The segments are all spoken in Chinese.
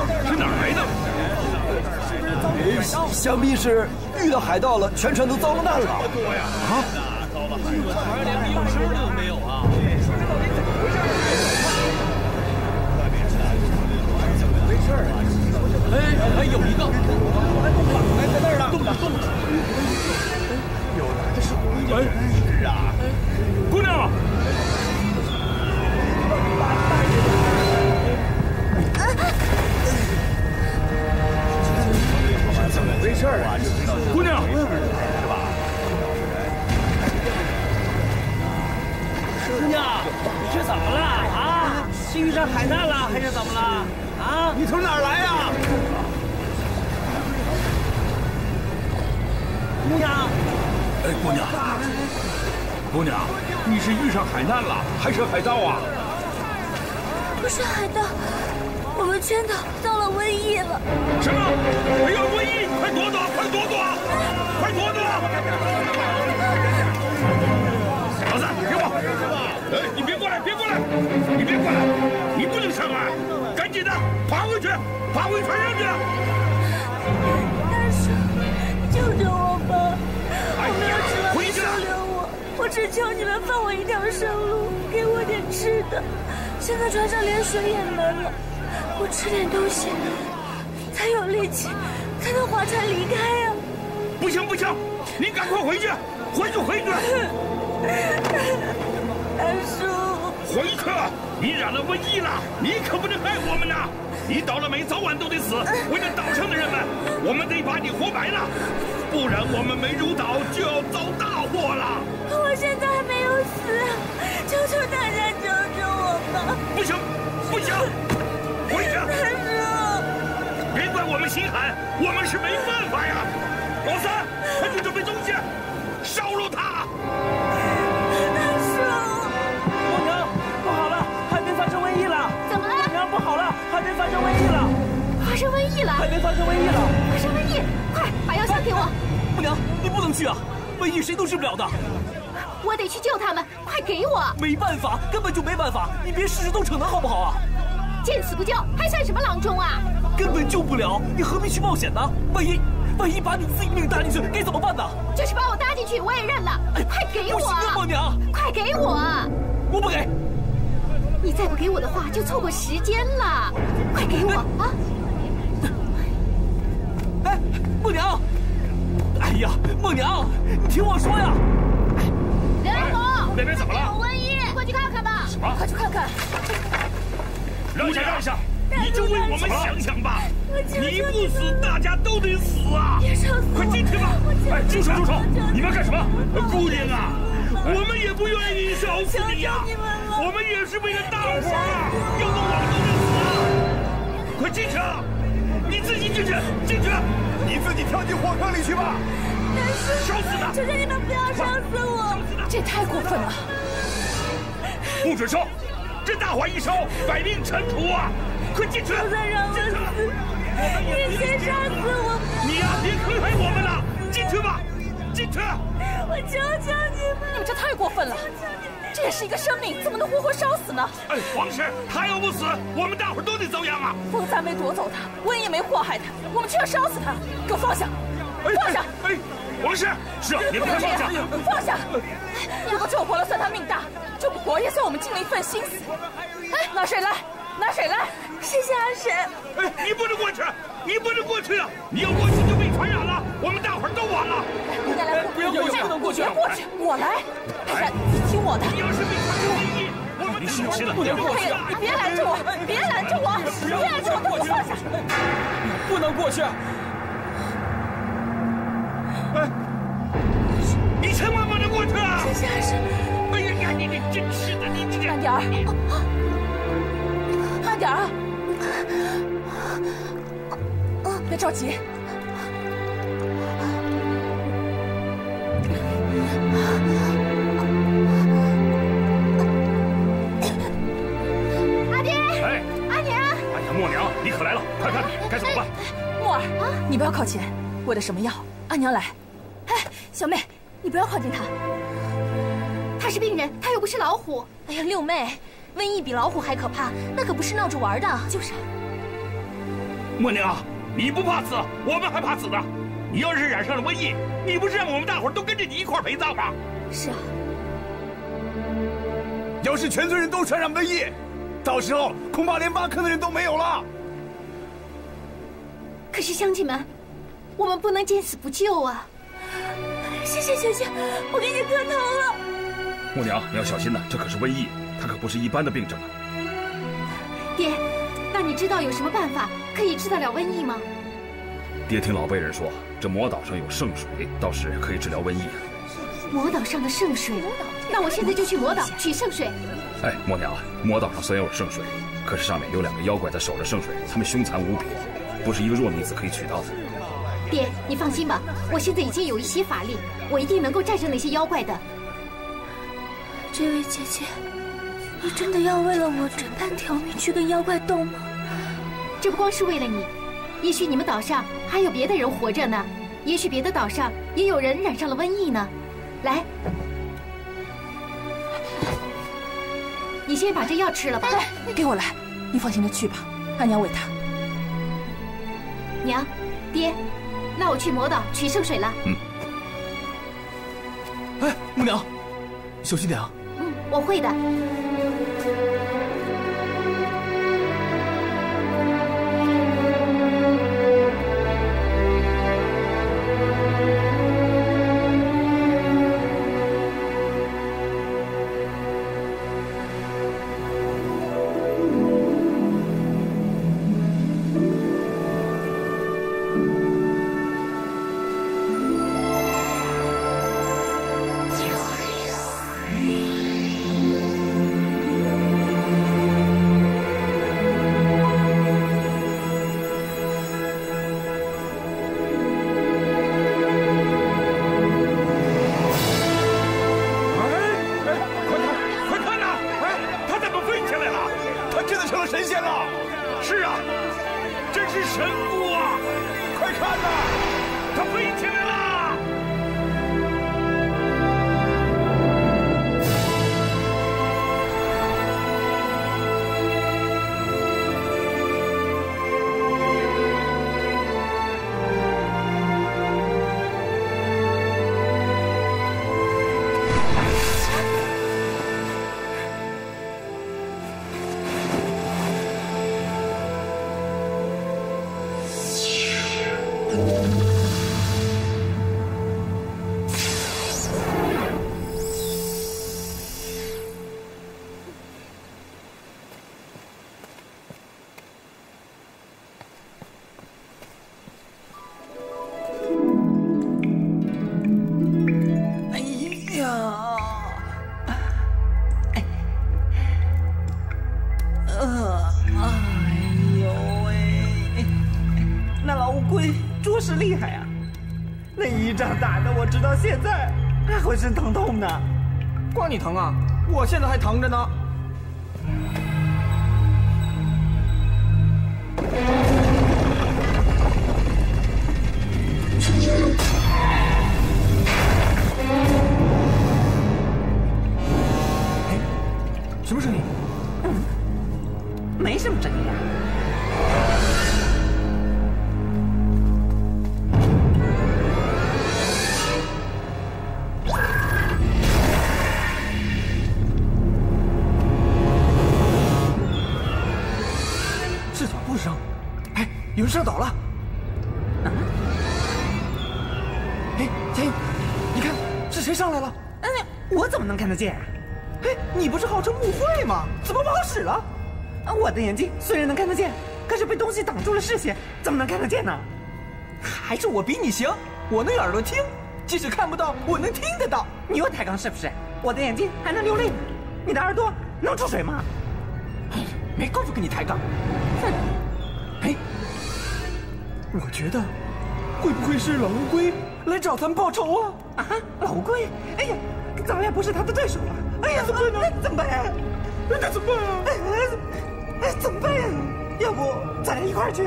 回事？是哪儿来的？想必是遇到海盗了，全船都遭了难了。啊！糟了，船连都没有啊！事啊？哎哎，有一个，哎，在那儿呢，动了动了！有哎，是啊，姑娘。怎么回事啊？姑娘，是吧？姑娘，你是怎么了啊？是遇上海难了还是怎么了？啊？你从哪儿来呀？姑娘，哎，姑娘，姑娘，你是遇上海难了还是海盗啊？不是海盗，我们圈套遭了瘟疫了。什么？哎呀，瘟疫！快躲躲，快躲躲，快躲躲！老三，别跑！哎，你别过来，别过来，你别过来，你不能上来，赶紧的爬回去，爬回船上去！大叔，救救我吧！我没有指望你收留我，我只求你们放我一条生路，给我点吃的。现在船上连水也没了，我吃点东西才有力气，才能划船离开呀、不行不行，你赶快回去，回去回去！二叔，回去！你染了瘟疫了，你可不能害我们呐！你倒了霉，早晚都得死。为了岛上的人们，我们得把你活埋了，不然我们梅如岛就要遭大祸了。我现在还没有死，求求大家救救我吧！不行，不行，我们心寒，我们是没办法呀。老三，快去准备东西，烧了他！大叔，姑娘，不好了，海边发生瘟疫了！怎么了？姑娘，不好了，海边发生瘟疫了！发生瘟疫了！海边发生瘟疫了！发生瘟疫！快把药箱给我！姑娘，你不能去啊！瘟疫谁都治不了的。我得去救他们，快给我！没办法，根本就没办法，你别事事都逞能好不好啊？见死不救，还算什么郎中啊？根本救不了，你何必去冒险呢？万一万一把你自己命搭进去，该怎么办呢？就是把我搭进去，我也认了。快给我！不行啊，默娘！快给我！我不给。你再不给我的话，就错过时间了。快给我啊！哎，默娘！哎呀，默娘，你听我说呀！刘老虎，那边怎么了？有瘟疫，过去看看吧。什么？快去看看。让一下，让一下！你就为我们想想吧，你不死，大家都得死啊！快进去吧！哎，住手，住手！你们要干什么？姑娘啊，我们也不愿意烧死你呀，我们也是为了大伙啊，要不我们都得死啊！快进去啊！你自己进去，进去！你自己跳进火坑里去吧！烧死他！求求你们不要烧死我！这也太过分了！不准烧！这大火一烧，百命尘土啊！快进去！不再让我死！你先杀死我！你呀，别坑害我们了！进去吧，进去！我求求你们！你们这太过分了！这也是一个生命，怎么能活活烧死呢？哎，皇室，他要不死，我们大伙都得遭殃啊！风三没夺走他，瘟疫没祸害他，我们却要烧死他！给我放下！放下！哎，皇室，是啊，你们快放下！放下！如果救活了算他命大，救不活也算我们尽了一份心思。哎，老水来，拿水来！谢谢阿婶。哎，你不能过去，你不能过去啊！你要过去就被传染了，我们大伙儿都完了。你再来，不要过去，不能过去！别过去，我来！哎，听我的。你要是被传染我们你不能过去！你别拦着我，别拦着我，别拦着我，都给我放下！不能过去！哎，你千万不能过去啊！谢谢阿婶。哎呀呀，你你真是的，你这慢点儿，慢点儿啊！别着急。阿爹，哎，阿娘，哎呀，默娘，你可来了，快看，该怎么办？默儿，你不要靠近，喂的什么药？阿娘来。哎，小妹，你不要靠近他。他是病人，他又不是老虎。哎呀，六妹，瘟疫比老虎还可怕，那可不是闹着玩的。就是。默娘，你不怕死，我们还怕死呢。你要是染上了瘟疫，你不是让我们大伙都跟着你一块陪葬吗？是啊。要是全村人都传染瘟疫，到时候恐怕连挖坑的人都没有了。可是乡亲们，我们不能见死不救啊！谢谢姐姐，我给你磕头了。默娘，你要小心呐，这可是瘟疫，它可不是一般的病症啊。爹，那你知道有什么办法可以治得了瘟疫吗？爹听老辈人说，这魔岛上有圣水，倒是可以治疗瘟疫。魔岛上的圣水，那我现在就去魔岛取圣水。哎，默娘，魔岛上虽然有圣水，可是上面有两个妖怪在守着圣水，他们凶残无比，不是一个弱女子可以取到的。爹，你放心吧，我现在已经有一些法力，我一定能够战胜那些妖怪的。这位姐姐，你真的要为了我这半条命去跟妖怪斗吗？这不光是为了你，也许你们岛上还有别的人活着呢，也许别的岛上也有人染上了瘟疫呢。来，你先把这药吃了吧。给我来，你放心的去吧，阿娘喂他。娘，爹，那我去魔岛取圣水了。嗯。哎，母娘，小心点啊。嗯，我会的。真疼痛呢，关你疼啊！我现在还疼着呢。视线，怎么能看得见呢？还是我比你行，我能耳朵听，即使看不到，我能听得到。你又抬杠是不是？我的眼睛还能流泪，你的耳朵能出水吗？没工夫跟你抬杠。哼。我觉得，会不会是老乌龟来找咱们报仇啊？啊，老乌龟！哎呀，咱们也不是他的对手啊！哎呀，怎么办呢？怎么办呀？那怎么办啊？哎，怎么办呀？要不咱俩一块儿去？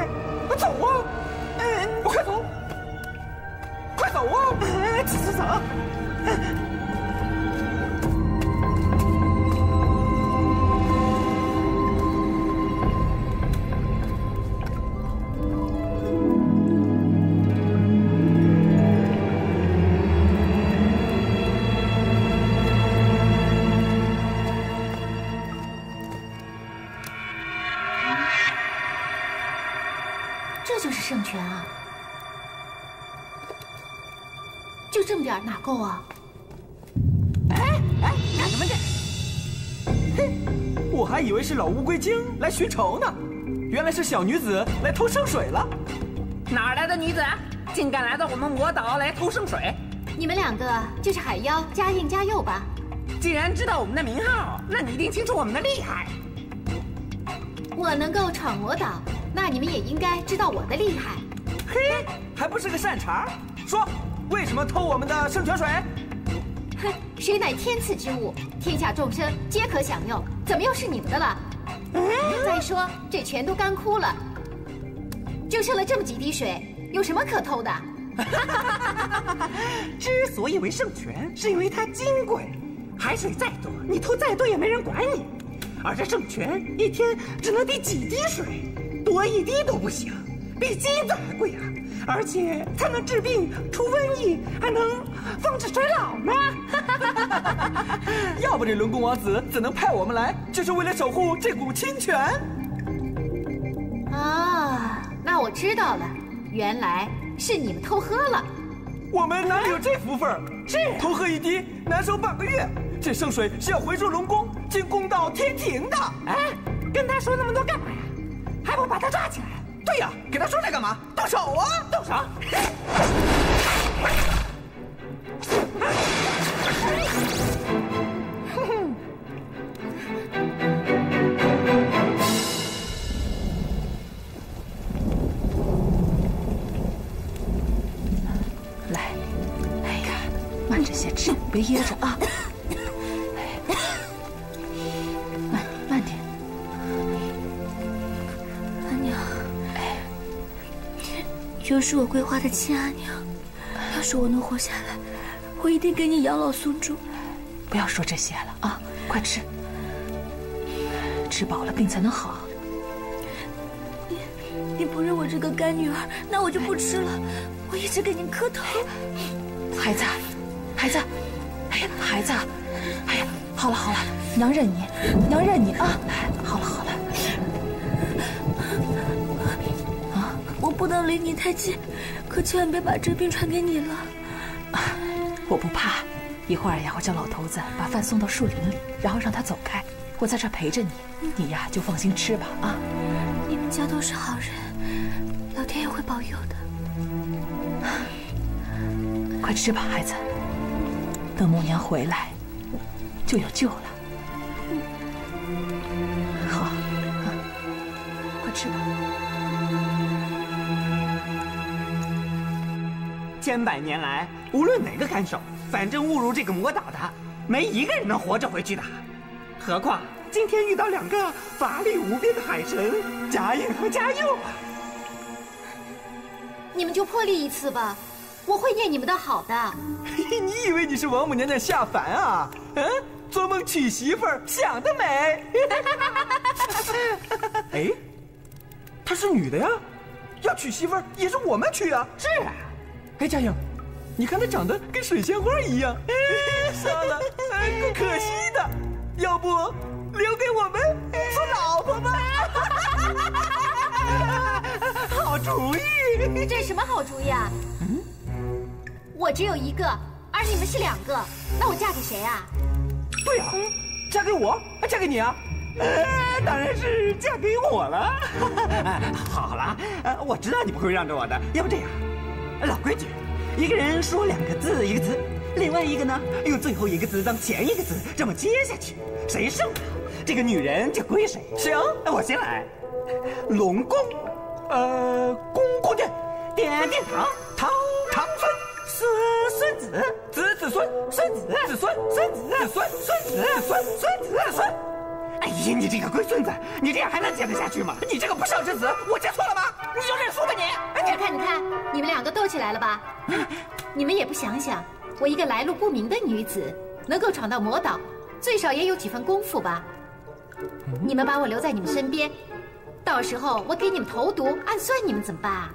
走啊！哎，快走！快走啊！哎走走走！够啊？哎哎，干什么去？哼，我还以为是老乌龟精来寻仇呢，原来是小女子来偷圣水了。哪来的女子啊？竟敢来到我们魔岛来偷圣水？你们两个就是海妖嘉应嘉佑吧？既然知道我们的名号，那你一定清楚我们的厉害。我能够闯魔岛，那你们也应该知道我的厉害。嘿，还不是个善茬？说，为什么偷我们的圣泉水？哼，水乃天赐之物，天下众生皆可享用，怎么又是你们的了？再说这泉都干枯了，就剩了这么几滴水，有什么可偷的？之所以为圣泉，是因为它金贵，海水再多，你偷再多也没人管你。而这圣泉一天只能滴几滴水，多一滴都不行，比金子还贵啊！而且它能治病、除瘟疫，还能防止衰老呢。要不这龙宫王子怎能派我们来，就是为了守护这股清泉？啊，那我知道了，原来。是你们偷喝了，我们哪里有这福分？是偷喝一滴难受半个月。这圣水是要回收龙宫，进宫到天庭的。哎，跟他说那么多干嘛呀？还不把他抓起来？对呀，给他说这干嘛？动手啊！动手！来，哎呀，慢着些吃别噎着啊！又是我桂花的亲阿娘，要是我能活下来，我一定给你养老送终。不要说这些了啊！快吃，吃饱了病才能好。你你不认我这个干女儿，那我就不吃了。我一直给您磕头。孩子，孩子。哎呀孩子，哎呀，好了好了，娘认你，娘认你啊！好了好了，不能离你太近，可千万别把这病传给你了。我不怕，一会儿呀，我叫老头子把饭送到树林里，然后让他走开，我在这陪着你，你呀就放心吃吧啊！你们家都是好人，老天爷会保佑的。快吃吧，孩子。等母娘回来，就有救了。好，快吃吧。千百年来，无论哪个看守，反正误入这个魔岛的，没一个人能活着回去的。何况今天遇到两个法力无边的海神嘉应和嘉佑啊！你们就破例一次吧。我会念你们的好的。你以为你是王母娘娘下凡啊？嗯，做梦娶媳妇儿，想得美。哎，她是女的呀，要娶媳妇儿也是我们娶啊。是啊。哎，佳颖，你看她长得跟水仙花一样。算了，够可惜的。要不留给我们做老婆吧？好主意。这什么好主意啊？嗯。我只有一个，而你们是两个，那我嫁给谁啊？对呀，嫁给我，还嫁给你啊？呃，当然是嫁给我了。好了，呃，我知道你不会让着我的。要不这样，老规矩，一个人说两个字一个字，另外一个呢用最后一个字当前一个字，这么接下去，谁胜了，这个女人就归谁。行，我先来。龙宫，呃，宫宫殿，殿殿堂，堂堂孙。孙孙子子子孙孙子子孙孙子子孙孙子孙孙子子孙。哎呀，你这个龟孙子，你这样还能接得下去吗？你这个不孝之子，我接错了吗？你就认输吧你！你看，你看，你们两个斗起来了吧？你们也不想想，我一个来路不明的女子，能够闯到魔岛，最少也有几分功夫吧？你们把我留在你们身边，到时候我给你们投毒暗算，你们怎么办啊？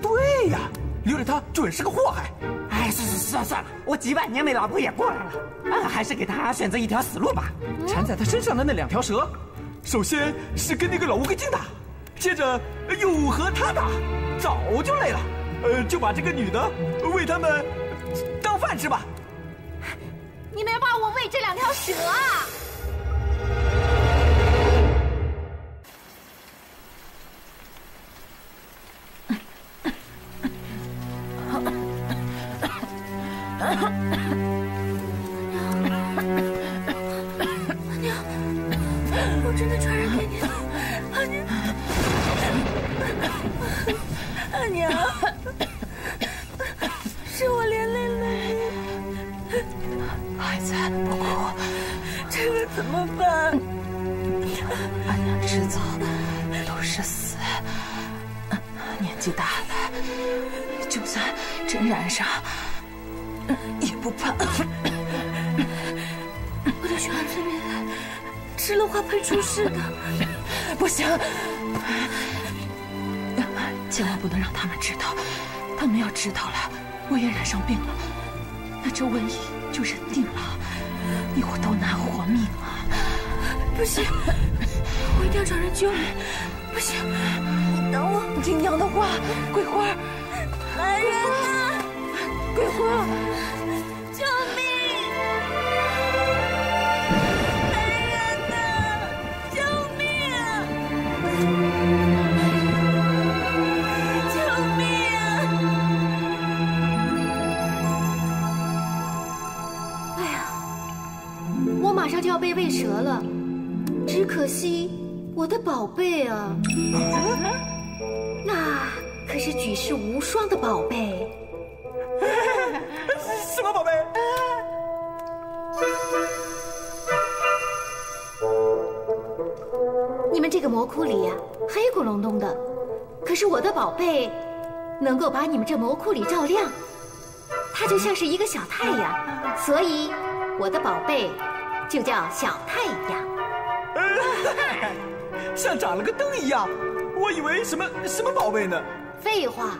对呀。留着他准是个祸害。哎，算算算算了，我几百年没老婆也过来了，啊，还是给他选择一条死路吧。缠在他身上的那两条蛇，首先是跟那个老乌龟精打，接着又和他打，早就累了，呃，就把这个女的喂他们当饭吃吧。你们要把我喂这两条蛇啊！阿娘，阿娘，我真的传染给你了。阿娘，阿娘，是我连累了你。孩子不哭，这可怎么办？阿娘迟早都是死。年纪大了，就算真染上。知道他们要知道了，我也染上病了，那这瘟疫就认定了，你我都难活命啊！不行，我一定要找人救你！不行，你等我，听娘的话，桂花。来人呐，桂花，救命！来人呐，救命啊！救命啊！哎呀，我马上就要！被喂蛇了，只可惜我的宝贝啊，那可是举世无双的宝贝。这个魔窟里呀，黑咕隆咚的，可是我的宝贝能够把你们这魔窟里照亮，它就像是一个小太阳，所以我的宝贝。就叫小太阳，像长了个灯一样。我以为什么什么宝贝呢？废话，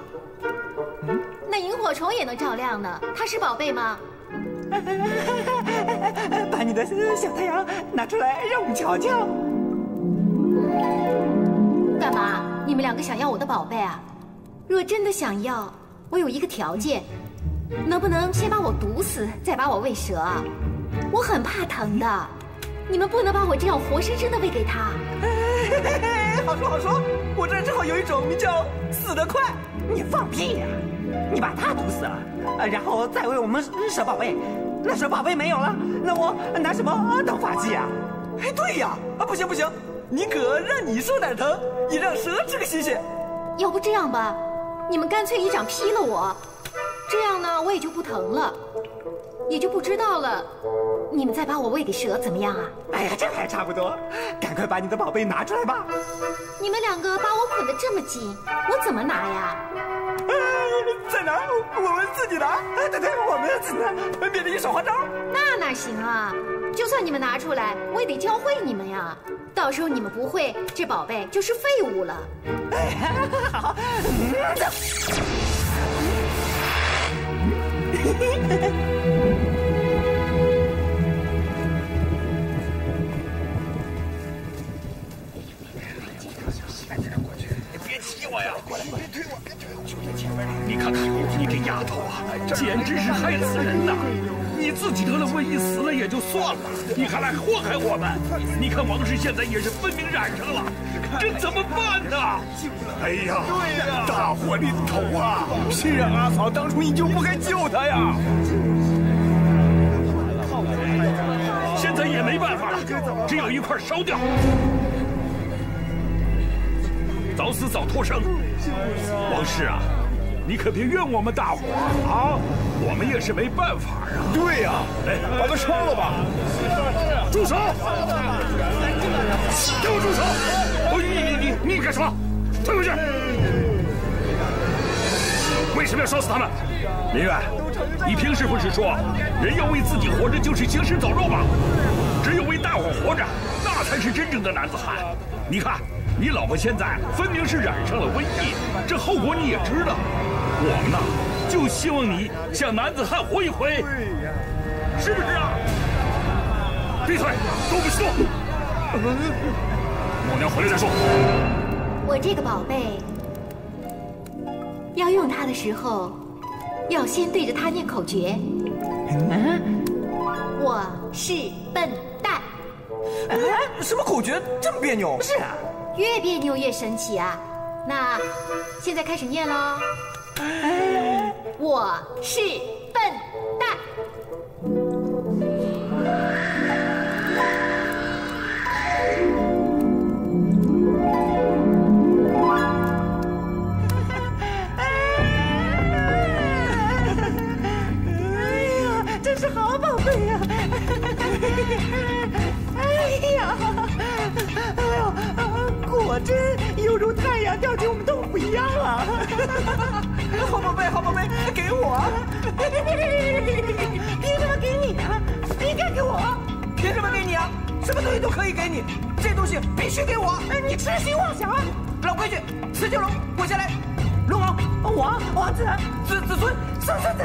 那萤火虫也能照亮呢，它是宝贝吗？把你的小太阳拿出来让我们瞧瞧。干嘛？你们两个想要我的宝贝啊？若真的想要，我有一个条件，能不能先把我毒死，再把我喂蛇？我很怕疼的，你们不能把我这样活生生的喂给他。好说好说，我这儿正好有一种名叫死得快。你放屁呀！你把他毒死了，然后再喂我们蛇宝贝，那蛇宝贝没有了，那我拿什么当法器啊？哎，对呀，啊不行不行，宁可让你受点疼，也让蛇吃个新鲜。要不这样吧，你们干脆一掌劈了我，这样呢我也就不疼了。也就不知道了，你们再把我喂给蛇怎么样啊？哎呀，这还差不多，赶快把你的宝贝拿出来吧！你们两个把我捆得这么紧，我怎么拿呀？再拿，我们自己拿。对对，我们自己拿，免得你耍花招。那哪行啊？就算你们拿出来，我也得教会你们呀。到时候你们不会，这宝贝就是废物了。哎好，你看看，你这丫头啊，简直是害死人呐！你自己得了瘟疫死了也就算了，你还来祸害我们！你看王氏现在也是分明染上了，这怎么办呢？哎呀，对呀，大祸临头啊！是啊，阿嫂，当初你就不该救他呀！现在也没办法了，只有一块烧掉，早死早脱生。王氏啊，你可别怨我们大伙啊，我们也是没办法啊。对呀，哎，把他烧了吧！住手！给我住手！你你你你干什么？退回去！为什么要烧死他们？林远，你平时不是说，人要为自己活着就是行尸走肉吗？只有为大伙活着，那才是真正的男子汉。你看，你老婆现在分明是染上了瘟疫，这后果你也知道。我们呢，就希望你像男子汉活一回，是不是啊？闭嘴，都不许动！我娘回来再说。我这个宝贝要用它的时候，要先对着它念口诀。嗯，我是笨蛋。哎，什么口诀这么别扭？是啊，越别扭越神奇啊！那现在开始念喽。我是笨蛋。一样啊！好宝贝，好宝贝，给我！凭什么给你啊？应该给我！凭什么给你啊？什么东西都可以给你，这东西必须给我！你痴心妄想！老规矩，雌就龙，滚下来！龙王，王王子，子子孙，孙孙子，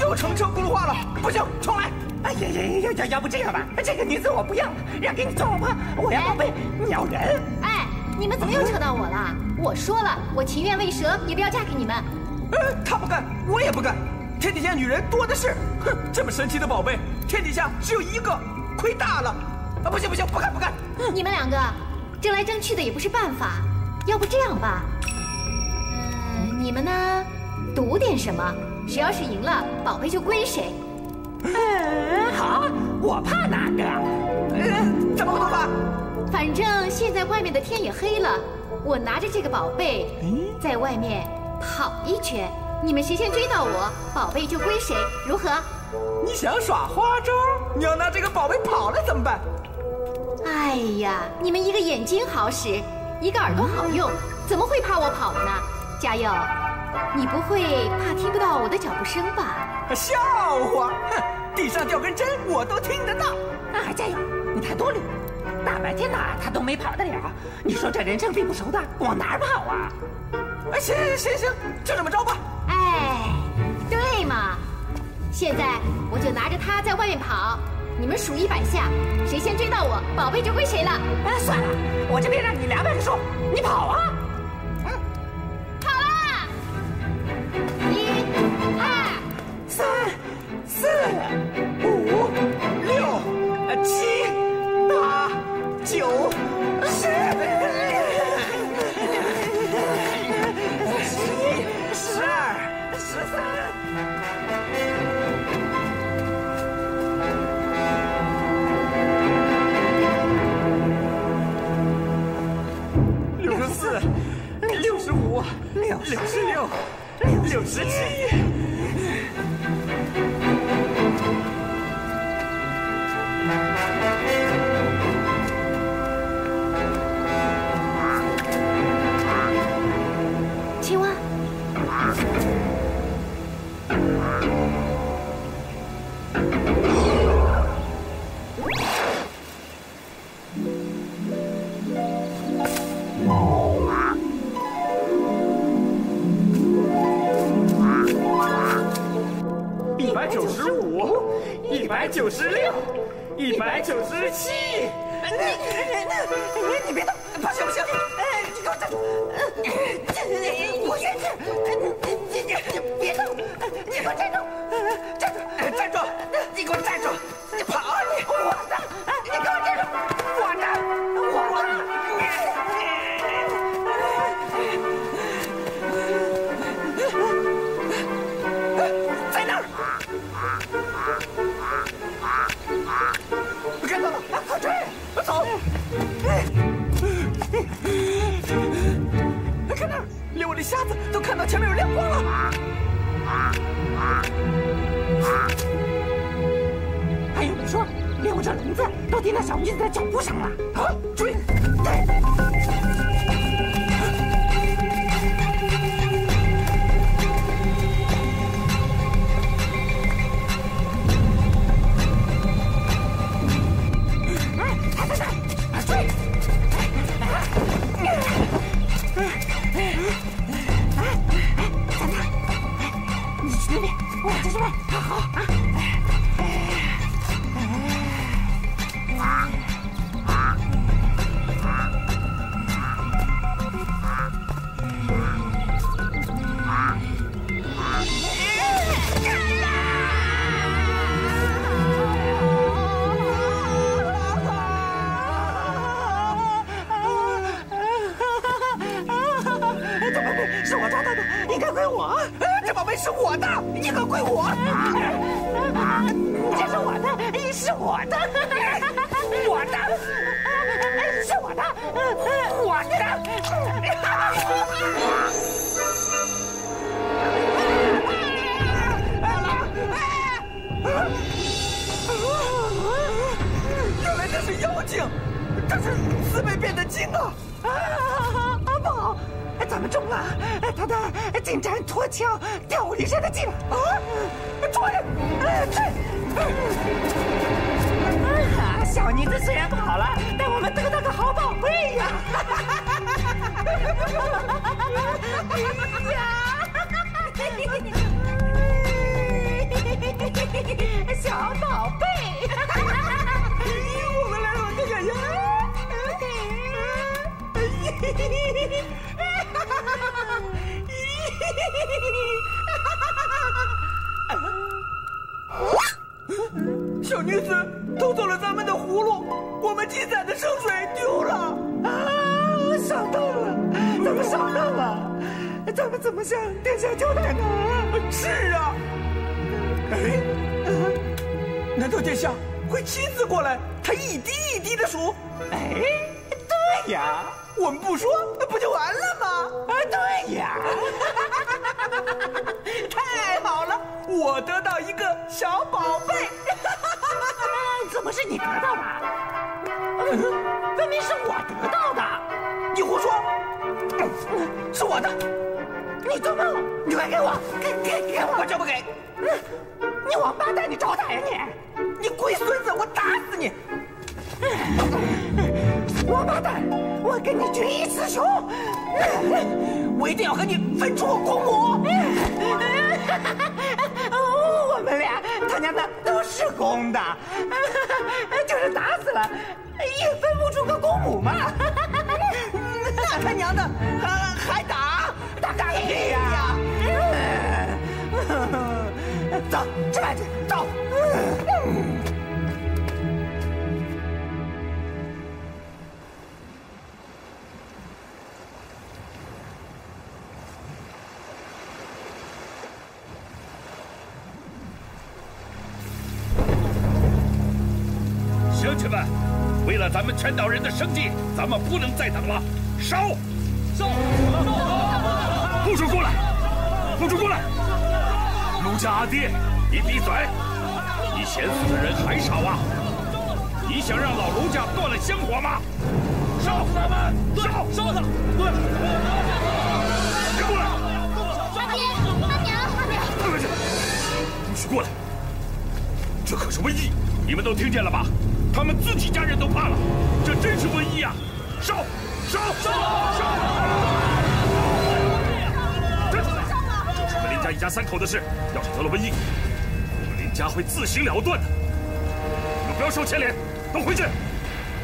又成车轱辘话了！不行，重来！哎呀呀呀！呀要不这样吧，这个女子我不要，让给你做老婆。我要宝贝，你要人。哎，你们怎么又扯到我了？我说了，我情愿喂蛇，也不要嫁给你们。呃，他不干，我也不干。天底下女人多的是。哼，这么神奇的宝贝，天底下只有一个，亏大了。啊，不行不行，不干不干。你们两个争来争去的也不是办法，要不这样吧，嗯，你们呢，赌点什么？谁要是赢了，宝贝就归谁。嗯，好，我怕哪个？怎么不能怕？反正现在外面的天也黑了，我拿着这个宝贝，在外面跑一圈，你们谁先追到我，宝贝就归谁，如何？你想耍花招？你要拿这个宝贝跑了怎么办？哎呀，你们一个眼睛好使，一个耳朵好用，怎么会怕我跑呢？嘉佑！你不会怕听不到我的脚步声吧？笑话！哼，地上掉根针我都听得到。啊，嘉佑！你太多虑，大白天的他都没跑得了。你说这人生地不熟的，往哪儿跑啊？哎，行行行行，就这么着吧。哎，对嘛！现在我就拿着它在外面跑，你们数一百下，谁先追到我，宝贝就归谁了。哎，算了，我这边让你两百个数，你跑啊！嗯，跑啦！一、二、三四五六七八九十，十一十二十三，六十四，六十五，六十六，六十七。原来这是妖精，这是四倍变的精啊！不好！咱们中了他的金蝉脱壳调离山的计了啊！抓人！对，小妮子虽然跑了，但我们得到个好宝贝呀！哈哈哈小宝贝！我们来了，这个呀！小女子偷走了咱们的葫芦，我们积攒的圣水丢了啊！上当了，咱们上当了，咱们怎么向殿下交代呢？是啊，哎，难道殿下会亲自过来？他一滴一滴的数？哎，对呀。我们不说，不就完了吗？啊，对呀！太好了，我得到一个小宝贝。怎么是你得到的？分明是我得到的！你胡说！是我的！你做梦！你快给我！给给给我！我就不给！你王八蛋！你找打呀你！你龟孙子！我打死你！王八蛋！我跟你决一雌雄！我一定要和你分出公母！我们俩他娘的都是公的，就是打死了也分不出个公母嘛！那他娘的还还打打个屁呀！走，吃饭去，走。乡亲们，为了咱们全岛人的生计，咱们不能再等了，烧！烧！部署过来！部署过来！陆家阿爹，你闭嘴！你嫌死的人还少啊？你想让老卢家断了香火吗？烧他们！烧！烧他！对！别过来！阿爹！阿娘！阿娘！部署过来！这可是瘟疫，你们都听见了吧？他们自己家人都怕了，这真是瘟疫啊！烧！烧！烧！烧！这是我们林家一家三口的事，要是得了瘟疫，我们林家会自行了断的。你们不要受牵连，都回去。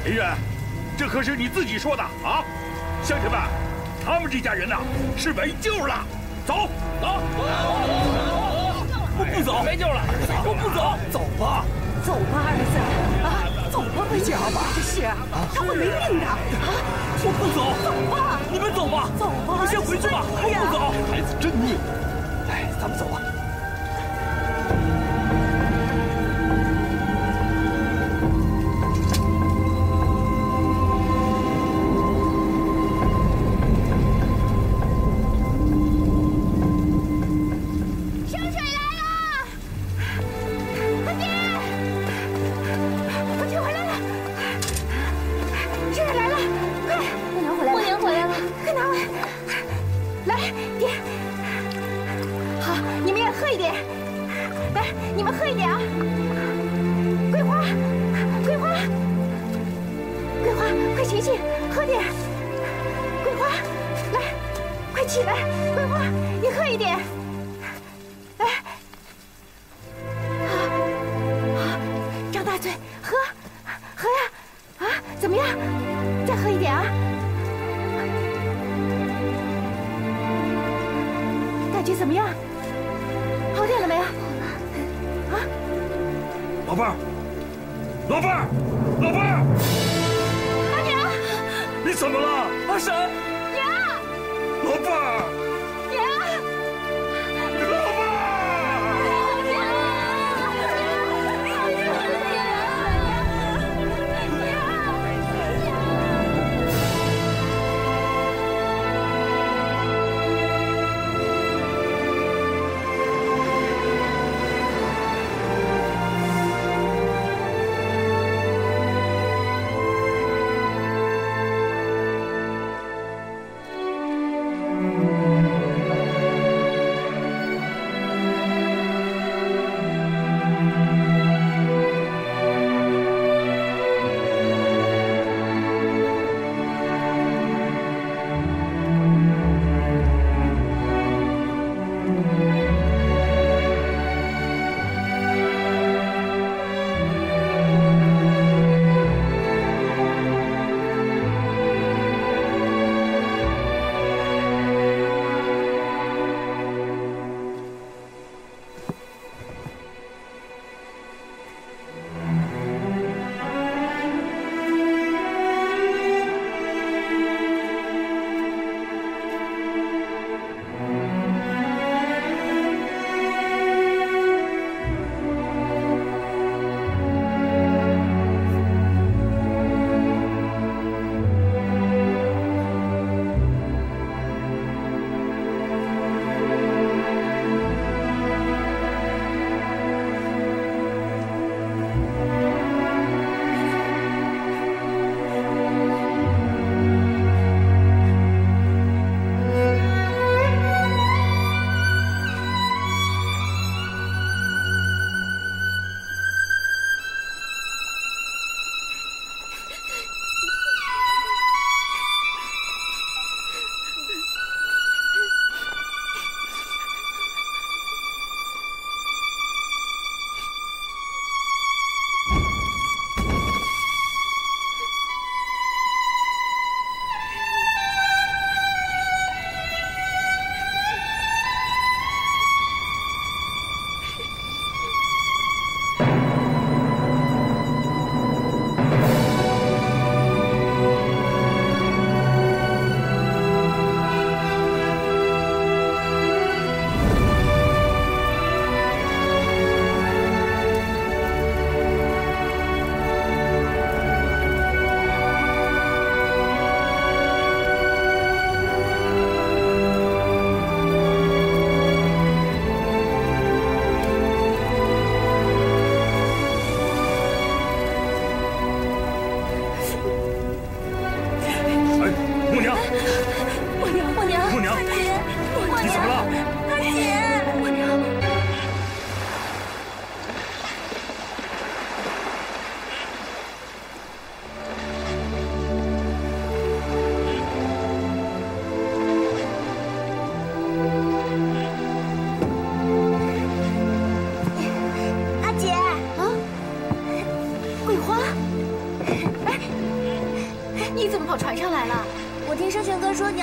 林远，这可是你自己说的啊！乡亲们，他们这家人呐是没救了，走！走！我不走，没救了！我不走，走吧，走吧，儿子啊！走吧，回家吧。这是，他会没命的。啊！我不走，走吧，你们走吧，走吧，我先回去吧。我不走，孩子真虐，哎，咱们走吧。你怎么了？阿山？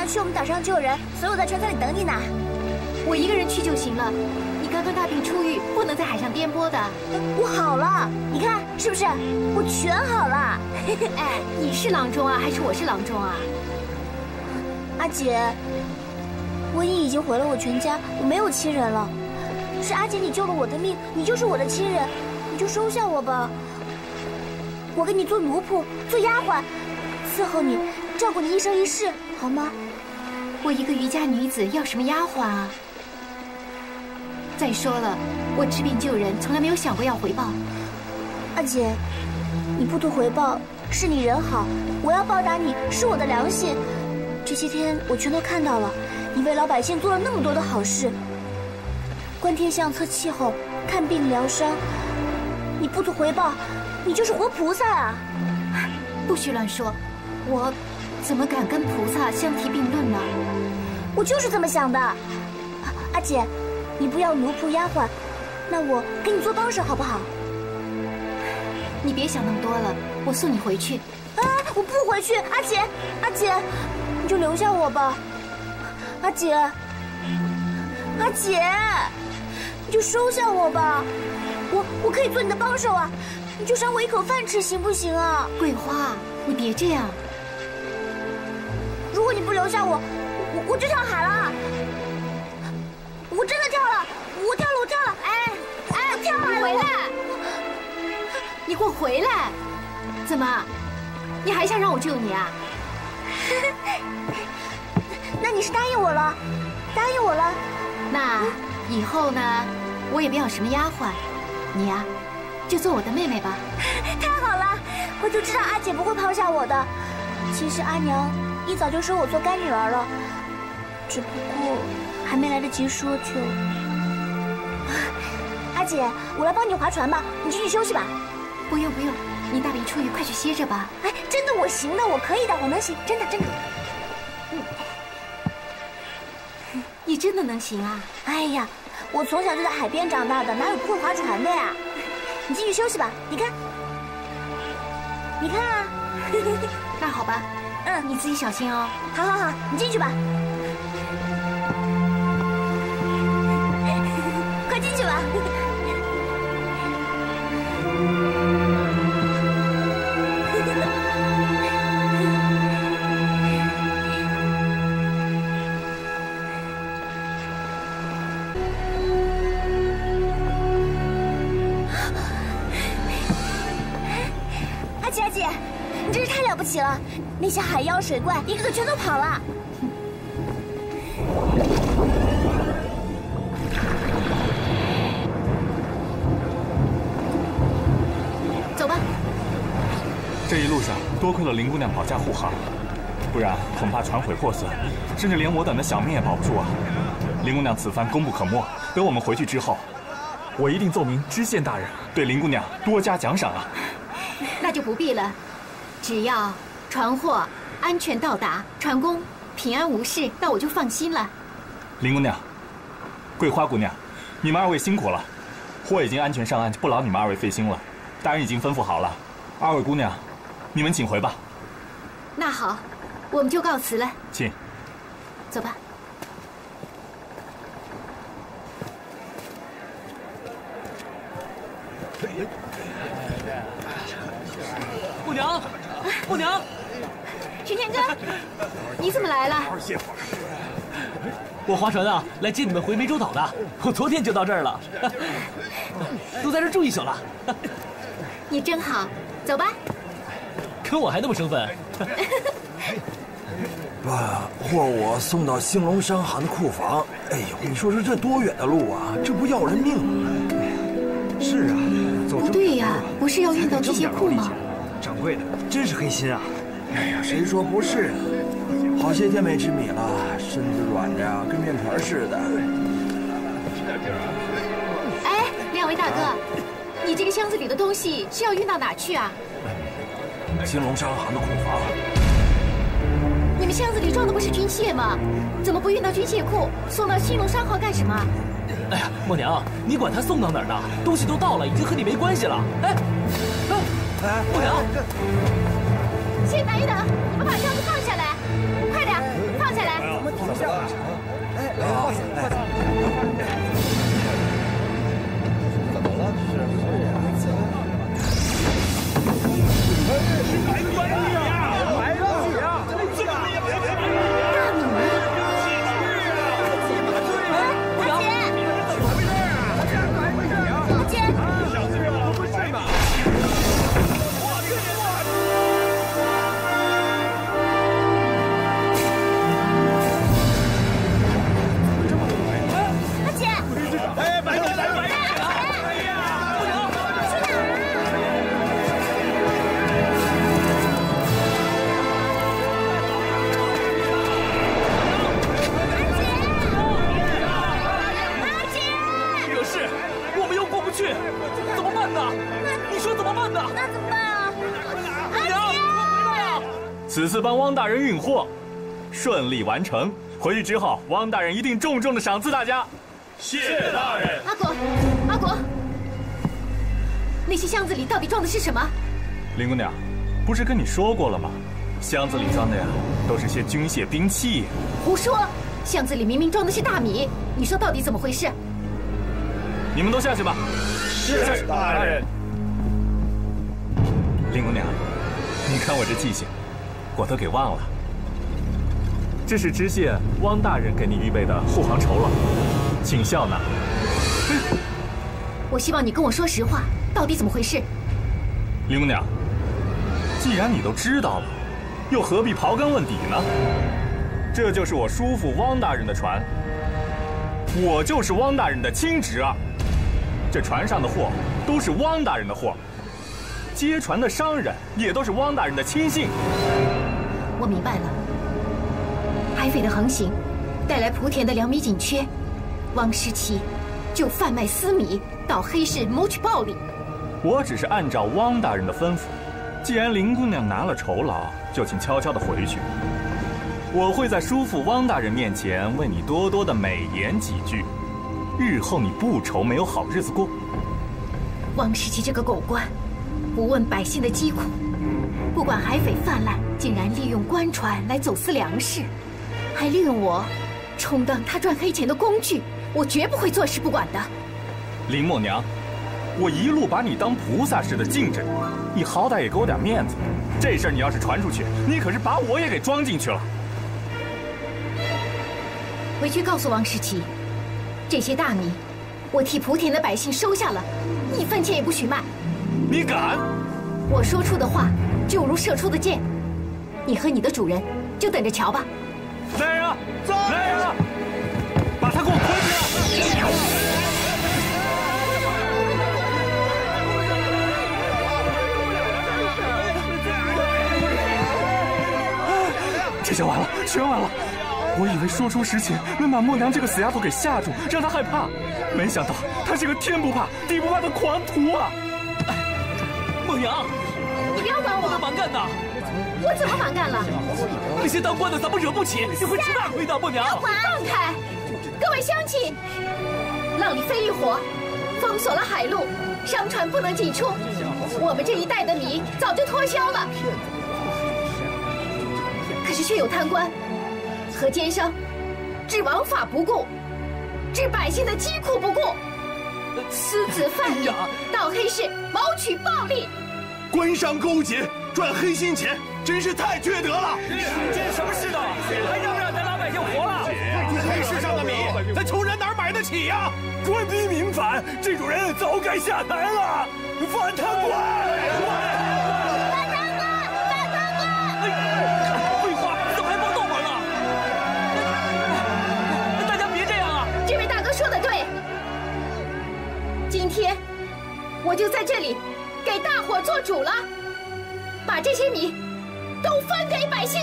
去我们岛上救人，所以我在船舱里等你呢。我一个人去就行了。你刚刚大病初愈，不能在海上颠簸的。我好了，你看是不是？我全好了。哎，你是郎中啊，还是我是郎中啊？阿姐，瘟疫已经毁了我全家，我没有亲人了。是阿姐你救了我的命，你就是我的亲人，你就收下我吧。我给你做奴仆，做丫鬟，伺候你，照顾你一生一世，好吗？我一个渔家女子要什么丫鬟啊？再说了，我治病救人，从来没有想过要回报。阿姐，你不图回报，是你人好；我要报答你，是我的良心。这些天我全都看到了，你为老百姓做了那么多的好事，观天象、测气候、看病疗伤，你不图回报，你就是活菩萨啊！不许乱说，我怎么敢跟菩萨相提并论呢？我就是这么想的，阿姐。你不要奴仆丫鬟，那我给你做帮手好不好？你别想那么多了，我送你回去。啊，我不回去，阿姐，阿姐，你就留下我吧。阿姐，阿姐，你就收下我吧。我我可以做你的帮手啊，你就赏我一口饭吃，行不行啊？桂花，你别这样。如果你不留下我，我我就跳海了。我真的跳了，我跳了，我跳了！哎，哎，跳了！回来！你给我回来！怎么？你还想让我救你啊？那你是答应我了？答应我了？那以后呢？我也不要什么丫鬟，你呀，就做我的妹妹吧。太好了！我就知道阿姐不会抛下我的。其实阿娘一早就收我做干女儿了，只不过……还没来得及说就，阿姐，我来帮你划船吧，你进去休息吧。不用不用，你大病初愈，快去歇着吧。哎，真的，我行的，我可以的，我能行，真的真的。你真的能行啊？哎呀，我从小就在海边长大的，哪有不会划船的呀？你进去休息吧，你看，你看啊。那好吧，嗯，你自己小心哦。好好好，你进去吧。阿姐阿姐，你真是太了不起了！那些海妖水怪，一个个全都跑了。这一路上多亏了林姑娘保驾护航，不然恐怕船毁货损，甚至连我等的小命也保不住啊！林姑娘此番功不可没，等我们回去之后，我一定奏明知县大人，对林姑娘多加奖赏啊！那就不必了，只要船货安全到达，船工平安无事，那我就放心了。林姑娘，桂花姑娘，你们二位辛苦了，货已经安全上岸，就不劳你们二位费心了。大人已经吩咐好了，二位姑娘。你们请回吧。那好，我们就告辞了。请，走吧。姑娘，姑娘，陈天哥，你怎么来了？我划船啊，来接你们回湄洲岛的。我昨天就到这儿了，都在这住一宿了。你真好，走吧。跟我还那么生分？把货我送到兴隆商行的库房。哎呦，你说说这多远的路啊？这不要人命吗？是啊，走不对呀，不是要运到机械库吗？掌柜的真是黑心啊！哎呀，谁说不是啊？好些天没吃米了，身子软的呀，跟面团似的。哎，两位大哥，你这个箱子里的东西是要运到哪去啊？兴隆商行的库房，你们箱子里装的不是军械吗？怎么不运到军械库，送到兴隆商号干什么？哎呀，默娘，你管他送到哪儿呢？东西都到了，已经和你没关系了。哎，哎，默娘，先等一等，你们把箱子放下来，快点，放下来。我们停下了？哎，放下，放下。那怎么办啊？不娘，快回来啊！此次帮汪大人运货，顺利完成。回去之后，汪大人一定重重的赏赐大家。谢大人。阿果，阿果，那些箱子里到底装的是什么？林姑娘，不是跟你说过了吗？箱子里装的呀，都是些军械兵器。胡说！箱子里明明装的是大米，你说到底怎么回事？你们都下去吧。是大人。林姑娘，你看我这记性，我都给忘了。这是知县汪大人给你预备的护航酬劳，请笑纳。我希望你跟我说实话，到底怎么回事？林姑娘，既然你都知道了，又何必刨根问底呢？这就是我叔父汪大人的船，我就是汪大人的亲侄儿。这船上的货都是汪大人的货，接船的商人也都是汪大人的亲信。我明白了。海匪的横行，带来莆田的粮米紧缺，汪时奇就贩卖私米到黑市谋取暴利。我只是按照汪大人的吩咐，既然林姑娘拿了酬劳，就请悄悄的回去。我会在叔父汪大人面前为你多多的美言几句，日后你不愁没有好日子过。汪时奇这个狗官，不问百姓的疾苦，不管海匪泛滥，竟然利用官船来走私粮食，还利用我充当他赚黑钱的工具，我绝不会坐视不管的。林默娘，我一路把你当菩萨似的敬着你，你好歹也给我点面子。这事儿你要是传出去，你可是把我也给装进去了。回去告诉王世奇，这些大米，我替莆田的百姓收下了，一分钱也不许卖。你敢？我说出的话就如射出的箭，你和你的主人就等着瞧吧。来人啊！来人啊！把他给我捆起来！这下完了，全完了！我以为说出实情能把默娘这个死丫头给吓住，让她害怕，没想到她是个天不怕地不怕的狂徒啊！默娘，你不要管我，不能蛮干的。我怎么蛮干了？那些当官的咱们惹不起，你会吃大亏的，默娘。放开！各位乡亲，浪里飞一火，封锁了海路，商船不能进出，我们这一带的米早就脱销了。可是却有贪官和奸商，置王法不顾，置百姓的疾苦不顾，私自贩米到黑市谋取暴利，官商勾结赚黑心钱，真是太缺德了！这什么世道？还让不让咱老百姓活了？黑市上的米，咱穷人哪买得起呀？官逼民反，这种人早该下台了！反贪官！废话，怎么还帮倒忙啊？大家别这样啊！这位大哥说的对，今天我就在这里给大伙做主了，把这些米都分给百姓。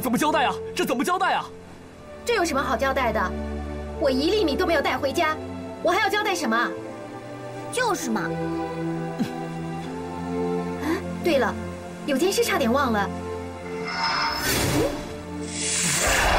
怎么交代啊？这怎么交代啊？这有什么好交代的？我一粒米都没有带回家，我还要交代什么？就是嘛。啊，对了，有件事差点忘了。神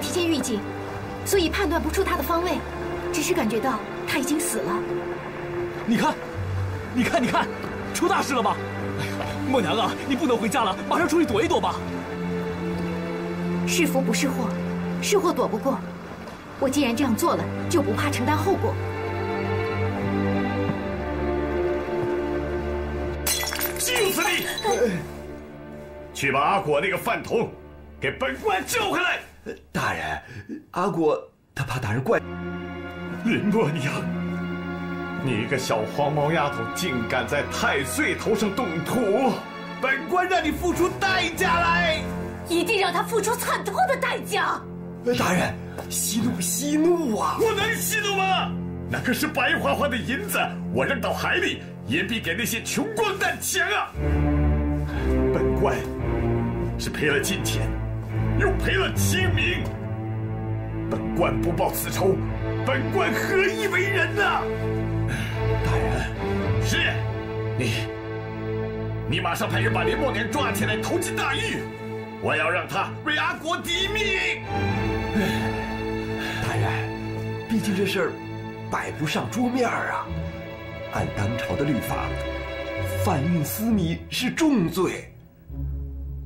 提前预警，所以判断不出他的方位，只是感觉到他已经死了。你看，你看，你看，出大事了吧？哎呀，默娘啊，你不能回家了，马上出去躲一躲吧。是福不是祸，是祸躲不过。我既然这样做了，就不怕承担后果。就是你，去把阿果那个饭桶。给本官叫回来！阿果他怕大人怪。林默娘，你一个小黄毛丫头，竟敢在太岁头上动土！本官让你付出代价来！一定让他付出惨痛的代价！大人，息怒，息怒啊！我能息怒吗？那可是白花花的银子，我扔到海里，也比给那些穷光蛋强啊！本官是赔了金钱。又赔了清明，本官不报此仇，本官何以为人呢？大人，是，你，你马上派人把林默娘抓起来，投进大狱，我要让他为阿国抵命。大人，毕竟这事儿摆不上桌面啊，按当朝的律法，贩运私米是重罪。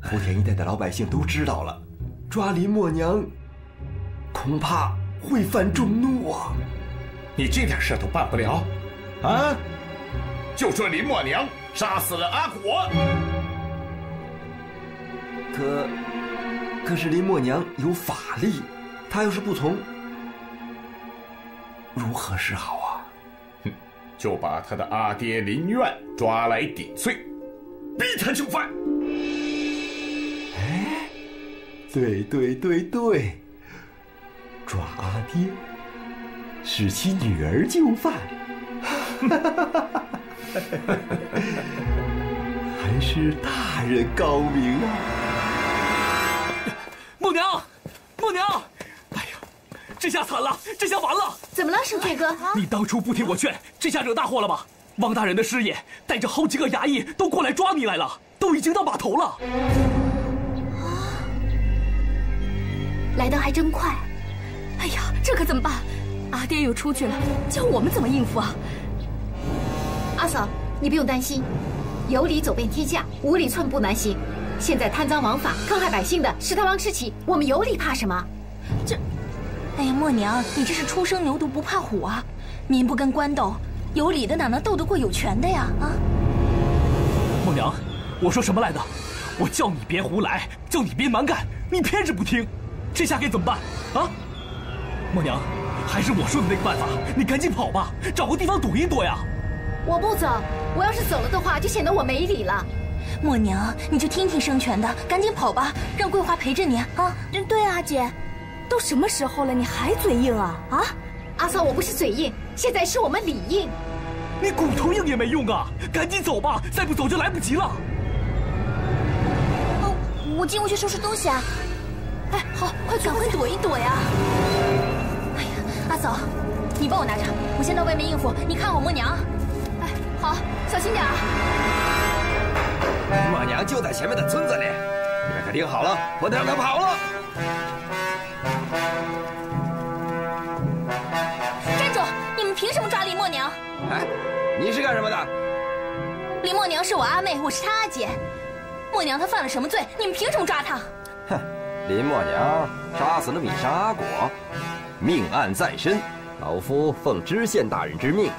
福田一带的老百姓都知道了。抓林默娘，恐怕会犯众怒啊！你这点事都办不了，啊？就说林默娘杀死了阿果，可可是林默娘有法力，她要是不从，如何是好啊？哼，就把他的阿爹林愿抓来顶罪，逼他就范。哎。对对对对，抓阿爹，使其女儿就范，还是大人高明啊！默娘，默娘，哎呀，这下惨了，这下完了！怎么了，生铁哥？你当初不听我劝，这下惹大祸了吧？王大人的师爷带着好几个衙役都过来抓你来了，都已经到码头了。啊来的还真快，哎呀，这可怎么办？阿爹又出去了，叫我们怎么应付啊？阿嫂，你不用担心，有理走遍天下，无理寸步难行。现在贪赃枉法、坑害百姓的是他王世奇，我们有理怕什么？这，哎呀，默娘，你这是初生牛犊不怕虎啊！民不跟官斗，有理的哪能斗得过有权的呀？啊！默娘，我说什么来的？我叫你别胡来，叫你别蛮干，你偏是不听。这下该怎么办啊？默娘，还是我说的那个办法，你赶紧跑吧，找个地方躲一躲呀。我不走，我要是走了的话，就显得我没理了。默娘，你就听听生全的，赶紧跑吧，让桂花陪着你啊。嗯，对啊，姐，都什么时候了，你还嘴硬啊？啊，阿嫂，我不是嘴硬，现在是我们理硬。你骨头硬也没用啊，赶紧走吧，再不走就来不及了。哦，我进屋去收拾东西啊。哎，好，快赶快躲一躲呀！哎呀，阿嫂，你帮我拿着，我先到外面应付，你看我默娘。哎，好，小心点啊！默娘就在前面的村子里，你们可听好了，不能让她跑了。站住！你们凭什么抓林默娘？哎，你是干什么的？林默娘是我阿妹，我是她阿姐。默娘她犯了什么罪？你们凭什么抓她？哼，林默娘杀死了米莎阿果，命案在身，老夫奉知县大人之命，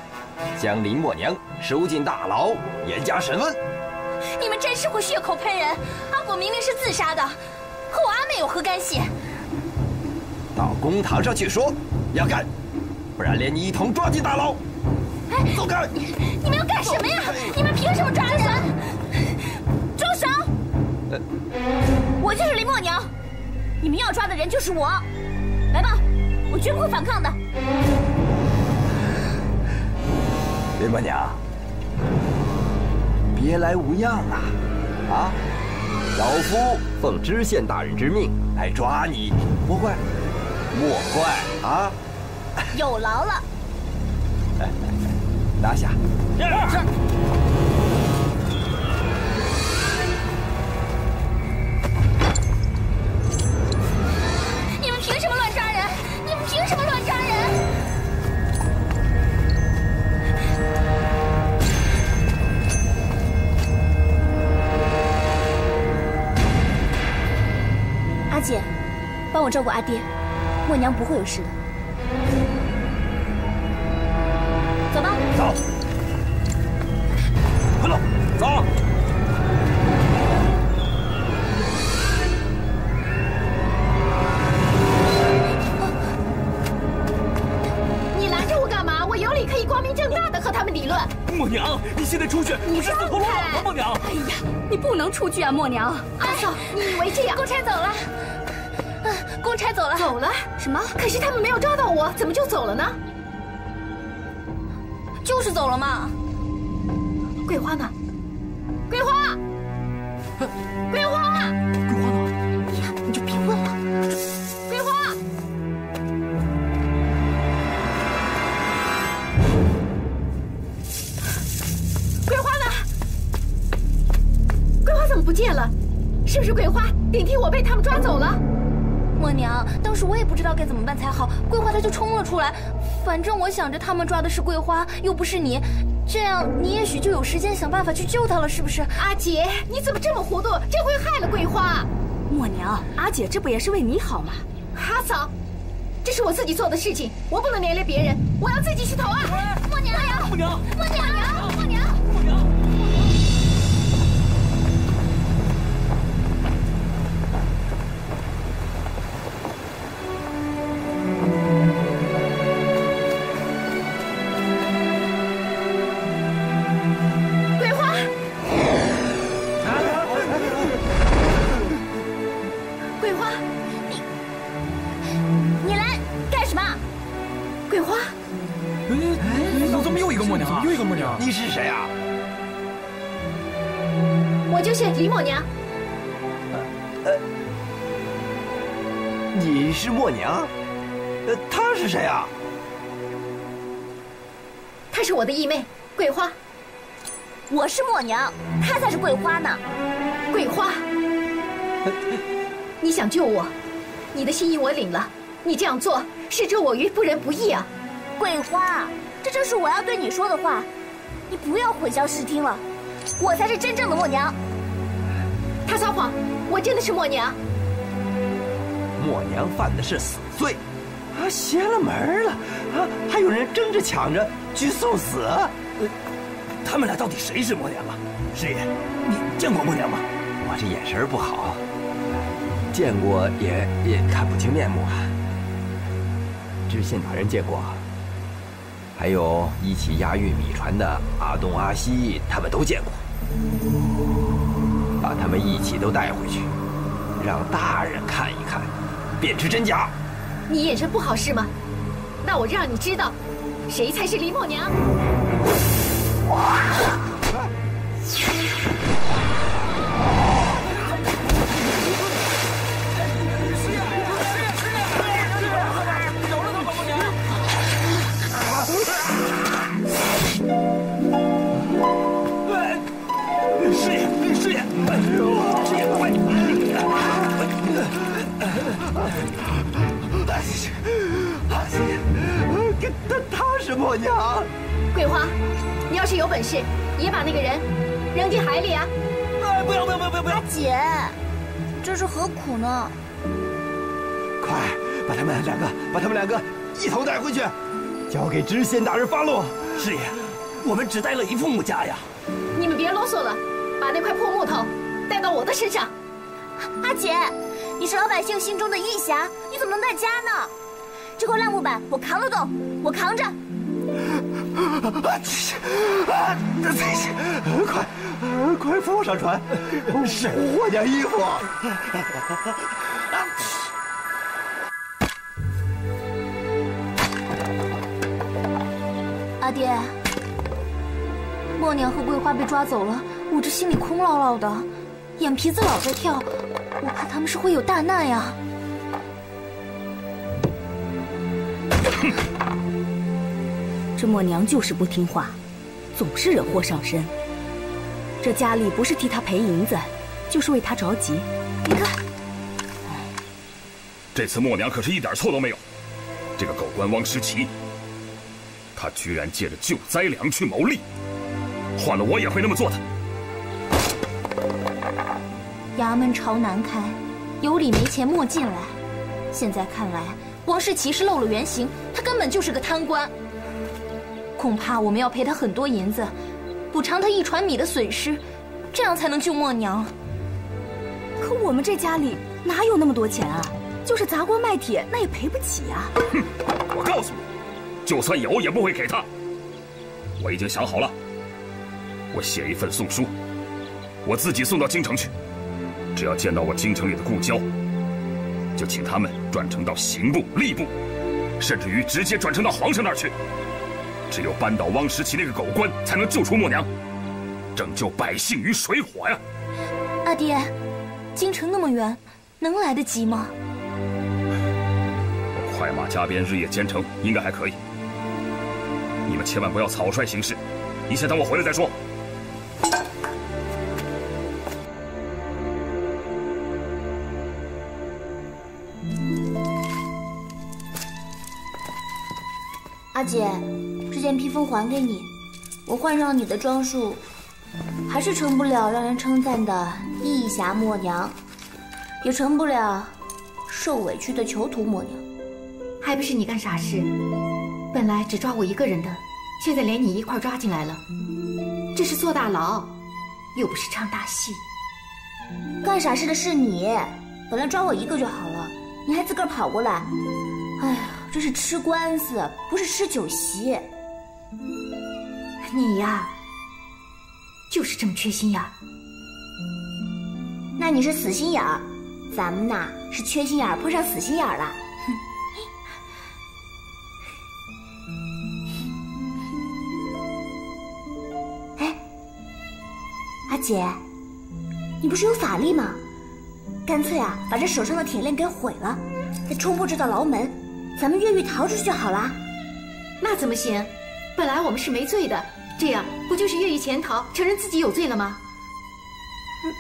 将林默娘收进大牢，严加审问。你们真是会血口喷人！阿果明明是自杀的，和我阿妹有何干系？到公堂上去说，要干，不然连你一同抓进大牢。哎，走开！你们要干什么呀？你们凭什么抓人？住手！我就是林默娘，你们要抓的人就是我。来吧，我绝不会反抗的。林默娘。别来无恙啊！啊，老夫奉知县大人之命来抓你，莫怪，莫怪啊！有劳了。拿下。是。我照顾阿爹，默娘不会有事的。走吧。走。快走，走。你拦着我干嘛？我有理可以光明正大的和他们理论。默娘，你现在出去你是死活路了，默娘。哎呀，你不能出去啊，默娘。阿嫂，你以为这样？什么？可是他们没有抓到我，怎么就走了呢？就是走了嘛。来。反正我想着他们抓的是桂花，又不是你，这样你也许就有时间想办法去救她了，是不是？阿姐，你怎么这么糊涂？这会害了桂花。默娘，阿姐这不也是为你好吗？阿嫂，这是我自己做的事情，我不能连累别人，我要自己去投案。默娘，默娘，默娘，娘，她才是桂花呢。桂花，你想救我，你的心意我领了。你这样做，是置我于不仁不义啊！桂花，这就是我要对你说的话，你不要混淆视听了。我才是真正的默娘。他撒谎，我真的是默娘。默娘犯的是死罪，啊，邪了门了，啊，还有人争着抢着去送死。呃，他们俩到底谁是默娘啊？师爷，你见过默娘吗？我这眼神不好，见过也也看不清面目啊。知县大人见过，还有一起押运米船的阿东、阿西，他们都见过。把他们一起都带回去，让大人看一看，便知真假。你眼神不好是吗？那我让你知道，谁才是林默娘。师爷，师爷，师爷。桂花，你要是有本事，也把那个人扔进海里啊！哎，不要不要不要不要不要！姐，这是何苦呢？快，把他们两个，把他们两个一同带回去，交给知县大人发落。师爷，我们只带了一副木枷呀。你们别啰嗦了，把那块破木头带到我的身上。阿姐，你是老百姓心中的义侠，你怎么能带家呢？这块烂木板我扛得动，我扛着。啊！啊！快，快扶我上船！是，换件衣服。阿爹，默娘和桂花被抓走了，我这心里空落落的，眼皮子老在跳，我怕他们是会有大难呀。哼，这默娘就是不听话，总是惹祸上身。这家里不是替她赔银子，就是为她着急。你看，这次默娘可是一点错都没有。这个狗官汪诗琪。他居然借着救灾粮去谋利，换了我也会那么做的。衙门朝南开，有理没钱莫进来。现在看来，汪世奇是露了原形，他根本就是个贪官。恐怕我们要赔他很多银子，补偿他一船米的损失，这样才能救默娘。可我们这家里哪有那么多钱啊？就是砸锅卖铁，那也赔不起啊！哼，我告诉你。就算有，也不会给他。我已经想好了，我写一份送书，我自己送到京城去。只要见到我京城里的故交，就请他们转呈到刑部、吏部，甚至于直接转呈到皇上那儿去。只有扳倒汪时奇那个狗官，才能救出默娘，拯救百姓于水火呀！阿爹，京城那么远，能来得及吗？快马加鞭，日夜兼程，应该还可以。你们千万不要草率行事，一切等我回来再说。阿姐，这件披风还给你，我换上你的装束，还是成不了让人称赞的义侠默娘，也成不了受委屈的囚徒默娘，还不是你干傻事。本来只抓我一个人的，现在连你一块抓进来了，这是坐大牢，又不是唱大戏。干傻事的是你，本来抓我一个就好了，你还自个儿跑过来，哎呀，这是吃官司，不是吃酒席。你呀，就是这么缺心眼儿。那你是死心眼儿，咱们呐是缺心眼儿碰上死心眼儿了。姐，你不是有法力吗？干脆啊，把这手上的铁链给毁了，再冲破这道牢门，咱们越狱逃出去就好了。那怎么行？本来我们是没罪的，这样不就是越狱潜逃，承认自己有罪了吗？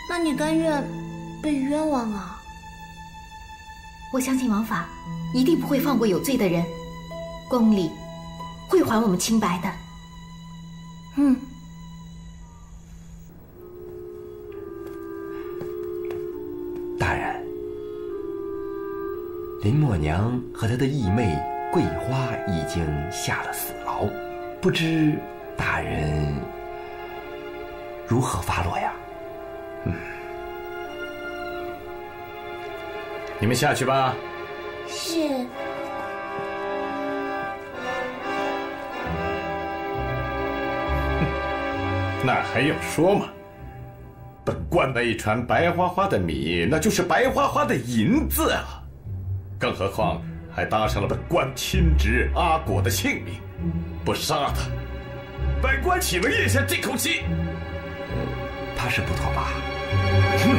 那你甘愿被冤枉啊？我相信王法一定不会放过有罪的人，宫里会还我们清白的。嗯。大人林默娘和她的义妹桂花已经下了死牢，不知大人如何发落呀？嗯，你们下去吧。是。那还用说吗？本官那一船白花花的米，那就是白花花的银子啊！更何况还搭上了本官亲侄阿果的性命，不杀他，本官岂能咽下这口气？怕是不妥吧？哼！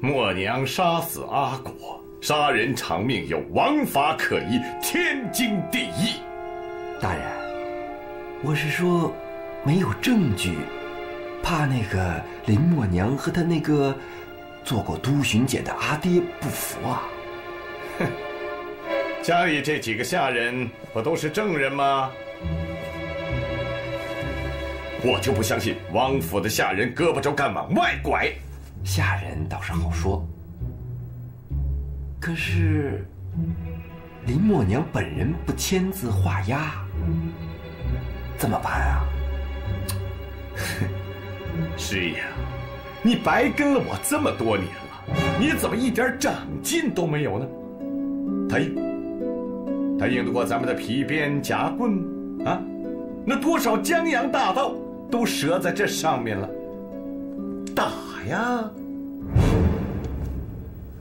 默娘杀死阿果，杀人偿命有王法可依，天经地义。大人，我是说，没有证据，怕那个林默娘和他那个。做过都巡检的阿爹不服啊！哼，家里这几个下人不都是证人吗？我就不相信王府的下人胳膊肘敢往外拐。下人倒是好说，可是林默娘本人不签字画押，怎么办啊？师爷，你白跟了我这么多年了，你怎么一点长进都没有呢？他赢，他赢得过咱们的皮鞭夹棍啊？那多少江洋大盗都折在这上面了，打呀！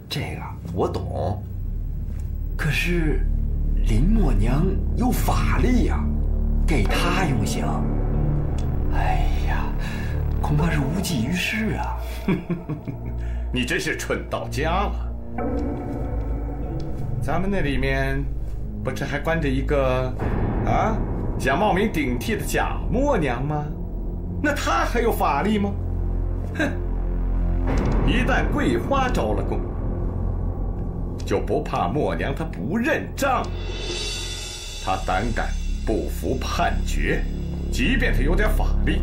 这个我懂，可是林默娘有法力呀，给她用刑，哎呀，恐怕是无济于事啊！你真是蠢到家了。咱们那里面不是还关着一个啊，想冒名顶替的假默娘吗？那她还有法力吗？哼！一旦桂花招了供。就不怕默娘她不认账，她胆敢不服判决，即便她有点法力，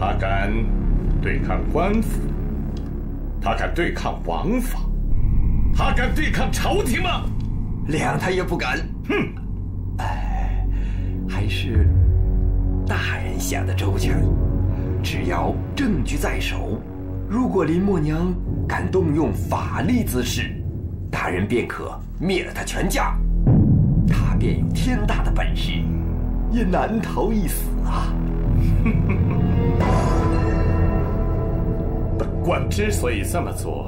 她敢对抗官府，她敢对抗王法，她敢对抗朝廷吗？连他也不敢。哼！哎，还是大人想的周全，只要证据在手，如果林默娘。敢动用法力滋事，大人便可灭了他全家，他便有天大的本事，也难逃一死啊！本官之所以这么做，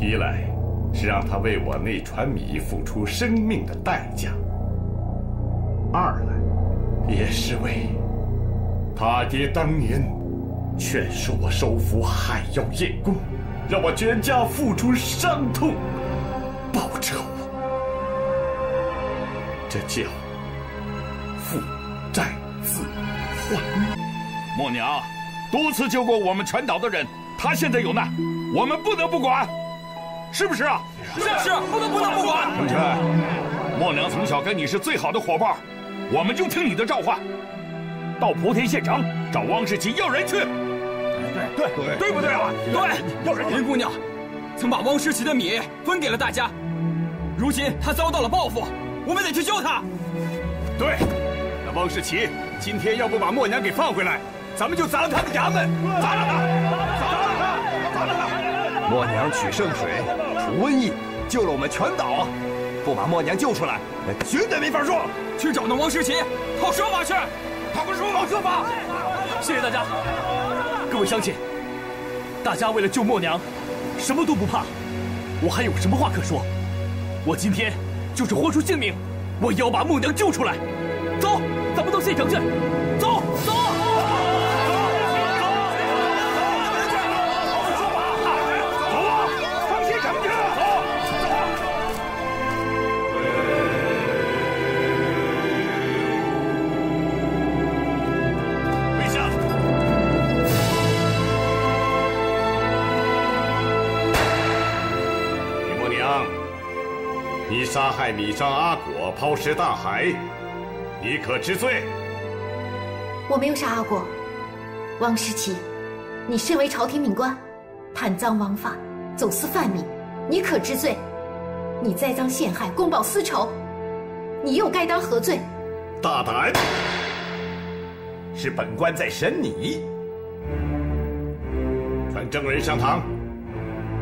一来是让他为我那船米付出生命的代价；二来也是为他爹当年劝说我收服海妖叶公。让我全家付出伤痛报仇，这叫父债子还。默娘多次救过我们全岛的人，他现在有难，我们不能不管，是不是啊？是是，不能不能不管。成全，默娘从小跟你是最好的伙伴，我们就听你的召唤，到莆田县城找汪世奇要人去。对对对对不对啊？对，要人林姑娘曾把汪世奇的米分给了大家，如今他遭到了报复，我们得去救他。对，那汪世奇今天要不把默娘给放回来，咱们就砸了他的衙门，砸了他，砸了他，砸了他！默娘取圣水，除瘟疫，救了我们全岛，不把默娘救出来，那绝对没法说。去找那汪世奇，讨说法去，讨个说法，说法。谢谢大家，各位乡亲。大家为了救默娘，什么都不怕。我还有什么话可说？我今天就是豁出性命，我也要把默娘救出来。走，咱们到县城去。米商阿果，抛尸大海，你可知罪？我没有杀阿果，汪世奇，你身为朝廷命官，贪赃枉法，走私贩米，你可知罪？你栽赃陷害，公报私仇，你又该当何罪？大胆！是本官在审你。传证人上堂。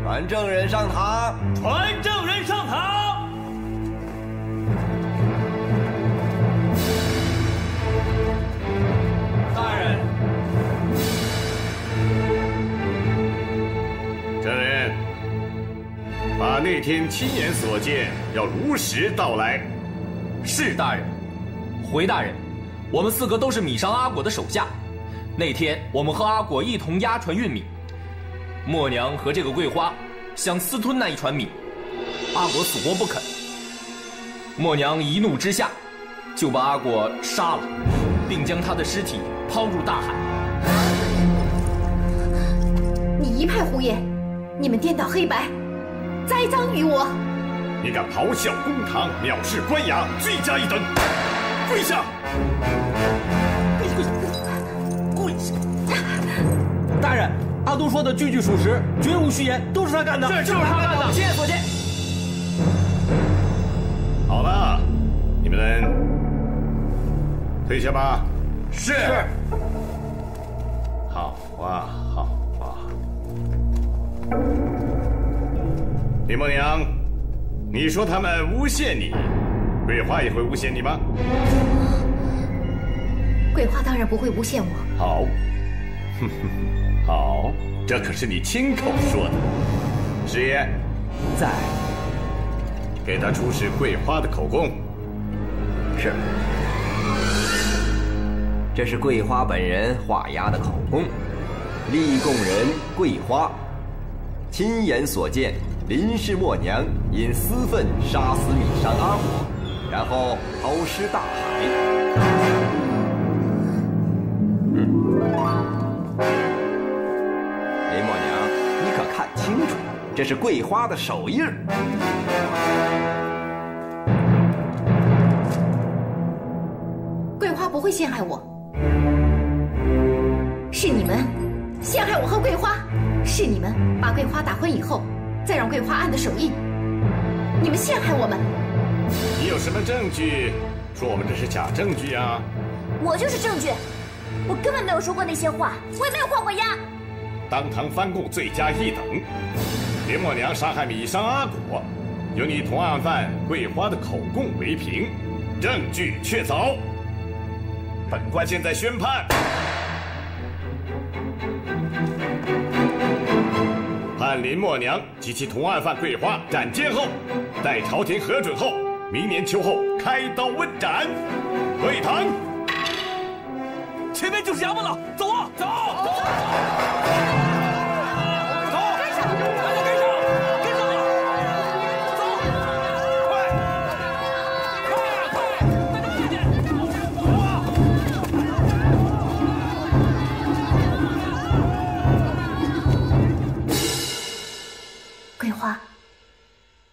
传证人上堂。传证人上堂。那天亲眼所见要如实道来。是大人。回大人，我们四个都是米商阿果的手下。那天我们和阿果一同押船运米，默娘和这个桂花想私吞那一船米，阿果死活不肯。默娘一怒之下，就把阿果杀了，并将他的尸体抛入大海。你一派胡言，你们颠倒黑白，栽赃于我。你敢咆哮公堂，藐视官衙，罪加一等，跪下！跪下！跪下！大人，阿东说的句句属实，绝无虚言，都是他干的，是就是他干的。亲眼所见。好了，你们退下！吧。是。好啊，好啊。林默娘，你说他们诬陷你，桂花也会诬陷你吗？桂花当然不会诬陷我。好，哼哼，好，这可是你亲口说的。师爷，在。给他出示桂花的口供。是。这是桂花本人画押的口供，立供人桂花，亲眼所见林氏默娘因私愤杀死米商阿果，然后抛尸大海。林默娘，你可看清楚，这是桂花的手印。桂花不会陷害我，是你们陷害我和桂花，是你们把桂花打昏以后，再让桂花按的手印，你们陷害我们。你有什么证据说我们这是假证据啊？我就是证据，我根本没有说过那些话，我也没有画过押。当堂翻供，罪加一等。林默娘杀害米商阿果，有你同案犯桂花的口供为凭，证据确凿。本官现在宣判：林默娘及其同案犯桂花斩监后，待朝廷核准后，明年秋后开刀问斩。退堂，前面就是衙门了，走啊，走！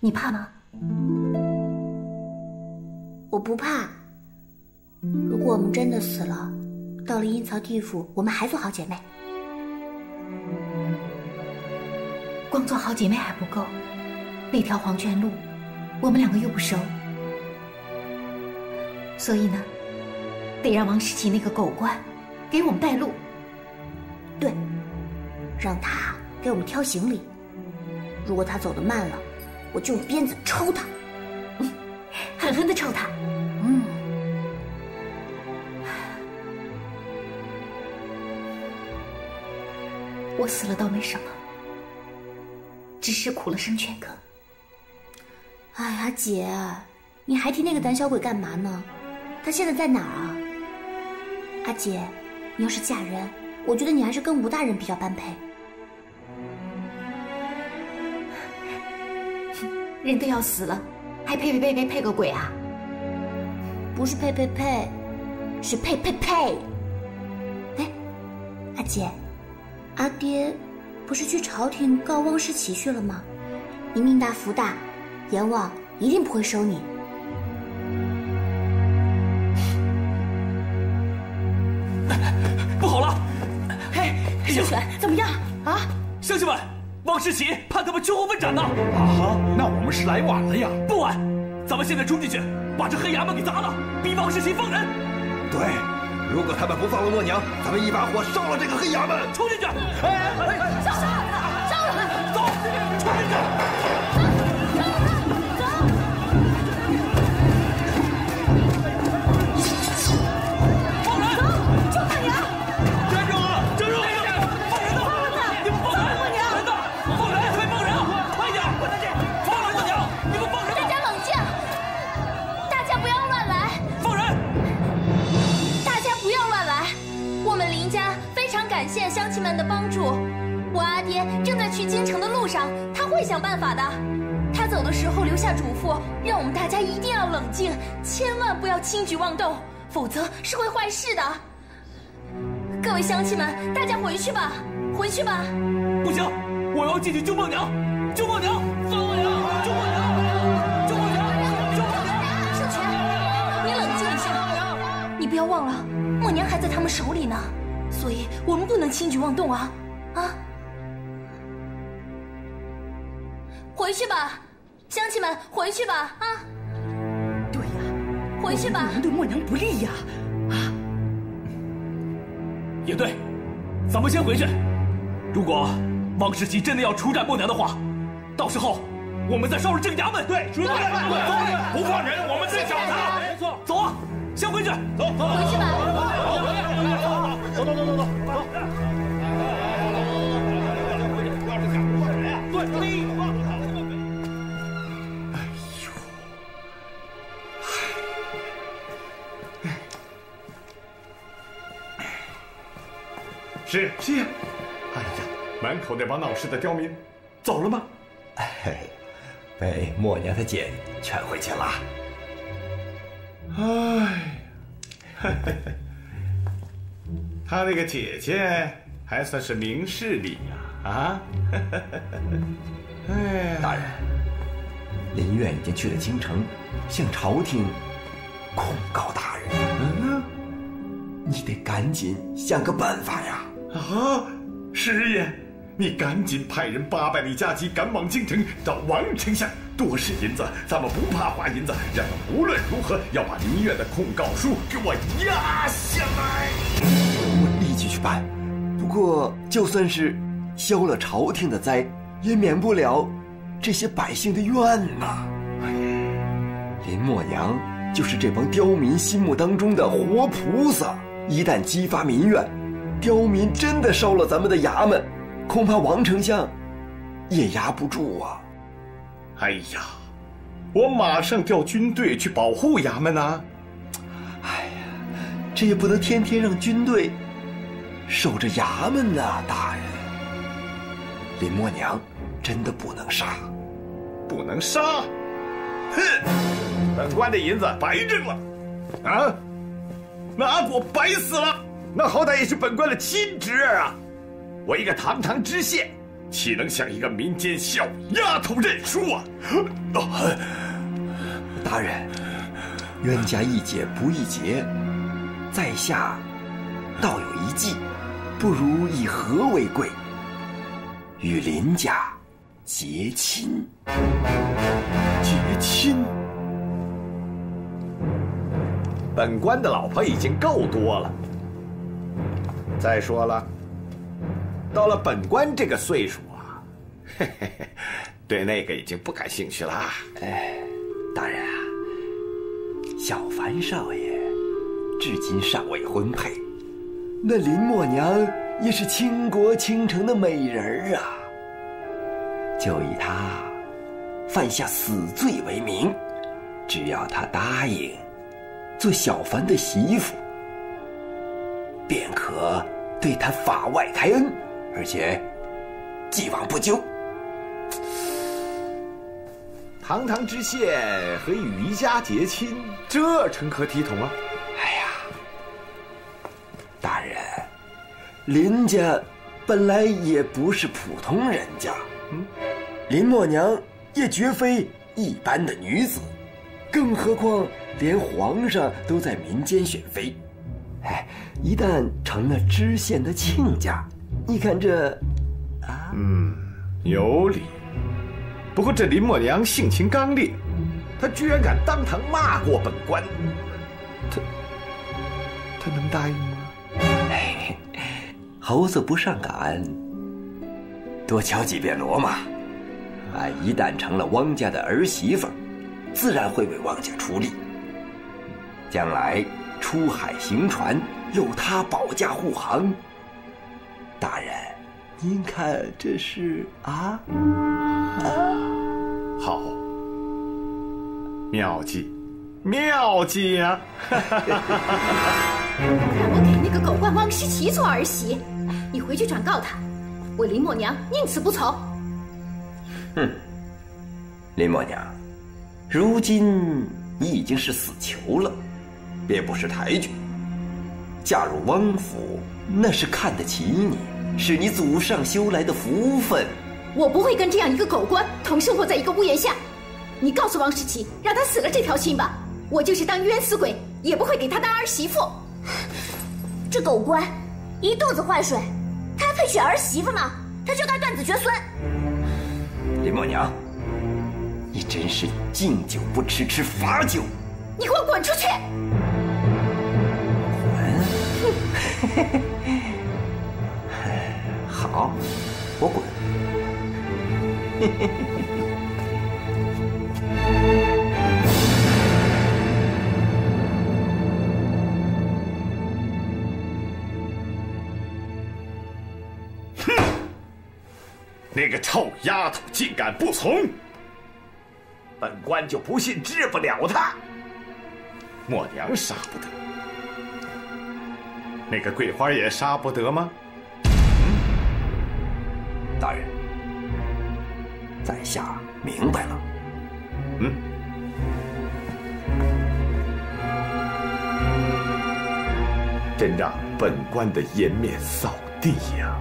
你怕吗？我不怕。如果我们真的死了，到了阴曹地府，我们还做好姐妹。光做好姐妹还不够，那条黄泉路，我们两个又不熟，所以呢，得让王世奇那个狗官给我们带路。对，让他给我们挑行李。如果他走得慢了，我就用鞭子抽他，狠狠的抽他。嗯，我死了倒没什么，只是苦了生全哥。哎呀，姐，你还提那个胆小鬼干嘛呢？他现在在哪儿啊？阿姐，你要是嫁人，我觉得你还是跟吴大人比较般配。人都要死了，还配配配配配个鬼啊！不是配配配，是配配配。哎，阿姐，阿爹不是去朝廷告汪世奇去了吗？你命大福大，阎王一定不会收你。不好了！嘿，小泉，怎么样啊？乡亲们！汪世奇判他们秋后问斩呢！啊，那我们是来晚了呀！不晚，咱们现在冲进去，把这黑衙门给砸了，逼汪世奇放人。对，如果他们不放了默娘，咱们一把火烧了这个黑衙门！冲进去！哎哎，烧了他，烧了他！走，冲进去！上，他会想办法的。他走的时候留下嘱咐，让我们大家一定要冷静，千万不要轻举妄动，否则是会坏事的。各位乡亲们，大家回去吧。回去吧。不行，我要进去救梦娘！救梦娘！放我娘！救默娘！救梦娘！救默娘！你冷静一下，你不要忘了，默娘还在他们手里呢，所以我们不能轻举妄动啊！啊！回去吧，乡亲们，回去吧！啊！对呀，回去吧。对默娘不利呀！啊！也对，咱们先回去。如果汪世奇真的要出战默娘的话，到时候我们再收拾这个衙门。对，对，对，不放人，我们再找他。没错，走啊，先回去，走，走，回去吧。走，走，走，走，走，走。是是呀，哎呀，门口那帮闹事的刁民走了吗？哎，被默娘的姐劝回去了。哎，他那个姐姐还算是明事理呀！啊，哎，大人，林苑已经去了京城，向朝廷控告大人。嗯，你得赶紧想个办法呀！啊，师爷，你赶紧派人八百里加急赶往京城找王丞相，多是银子，咱们不怕花银子，让他无论如何要把林苑的控告书给我压下来。我立即去办，不过就算是消了朝廷的灾，也免不了这些百姓的怨呐。林默娘就是这帮刁民心目当中的活菩萨，一旦激发民怨。刁民真的烧了咱们的衙门，恐怕王丞相也压不住啊！哎呀，我马上调军队去保护衙门呐！哎呀，这也不能天天让军队守着衙门呐，大人。林默娘真的不能杀，不能杀！哼，本官的银子白挣了，啊，那阿果白死了。那好歹也是本官的亲侄儿啊！我一个堂堂知县，岂能向一个民间小丫头认输啊？大人，冤家宜解不宜结，在下倒有一计，不如以和为贵，与林家结亲。结亲？本官的老婆已经够多了。再说了，到了本官这个岁数啊，嘿嘿嘿，对那个已经不感兴趣了。哎，大人啊，小凡少爷至今尚未婚配，那林默娘也是倾国倾城的美人啊，就以她犯下死罪为名，只要她答应做小凡的媳妇。便可对他法外开恩，而且既往不咎。堂堂知县和余家结亲，这成何体统啊？哎呀，大人，林家本来也不是普通人家，嗯，林默娘也绝非一般的女子，更何况连皇上都在民间选妃。哎，一旦成了知县的亲家，你看这，啊，嗯，有理。不过这林默娘性情刚烈，她居然敢当堂骂过本官，她，她能答应吗？哎，猴子不上赶，多敲几遍锣嘛。啊一旦成了汪家的儿媳妇，自然会为汪家出力。将来。出海行船，有他保驾护航。大人，您看这是啊？好，妙计，妙计呀！我给那个狗官汪世奇做儿媳，你回去转告他，我林默娘宁死不从。哼，林默娘，如今你已经是死囚了。别不识抬举，嫁入汪府，那是看得起你，是你祖上修来的福分。我不会跟这样一个狗官同生活在一个屋檐下。你告诉王世奇，让他死了这条心吧。我就是当冤死鬼，也不会给他当儿媳妇。这狗官，一肚子坏水，他还配娶儿媳妇吗？他就该断子绝孙。林默娘，你真是敬酒不吃吃罚酒。你给我滚出去！嘿！好，我滚。哼！那个臭丫头竟敢不从，本官就不信治不了她。默娘杀不得，那个桂花也杀不得吗？大人，在下明白了。嗯，真让本官的颜面扫地呀！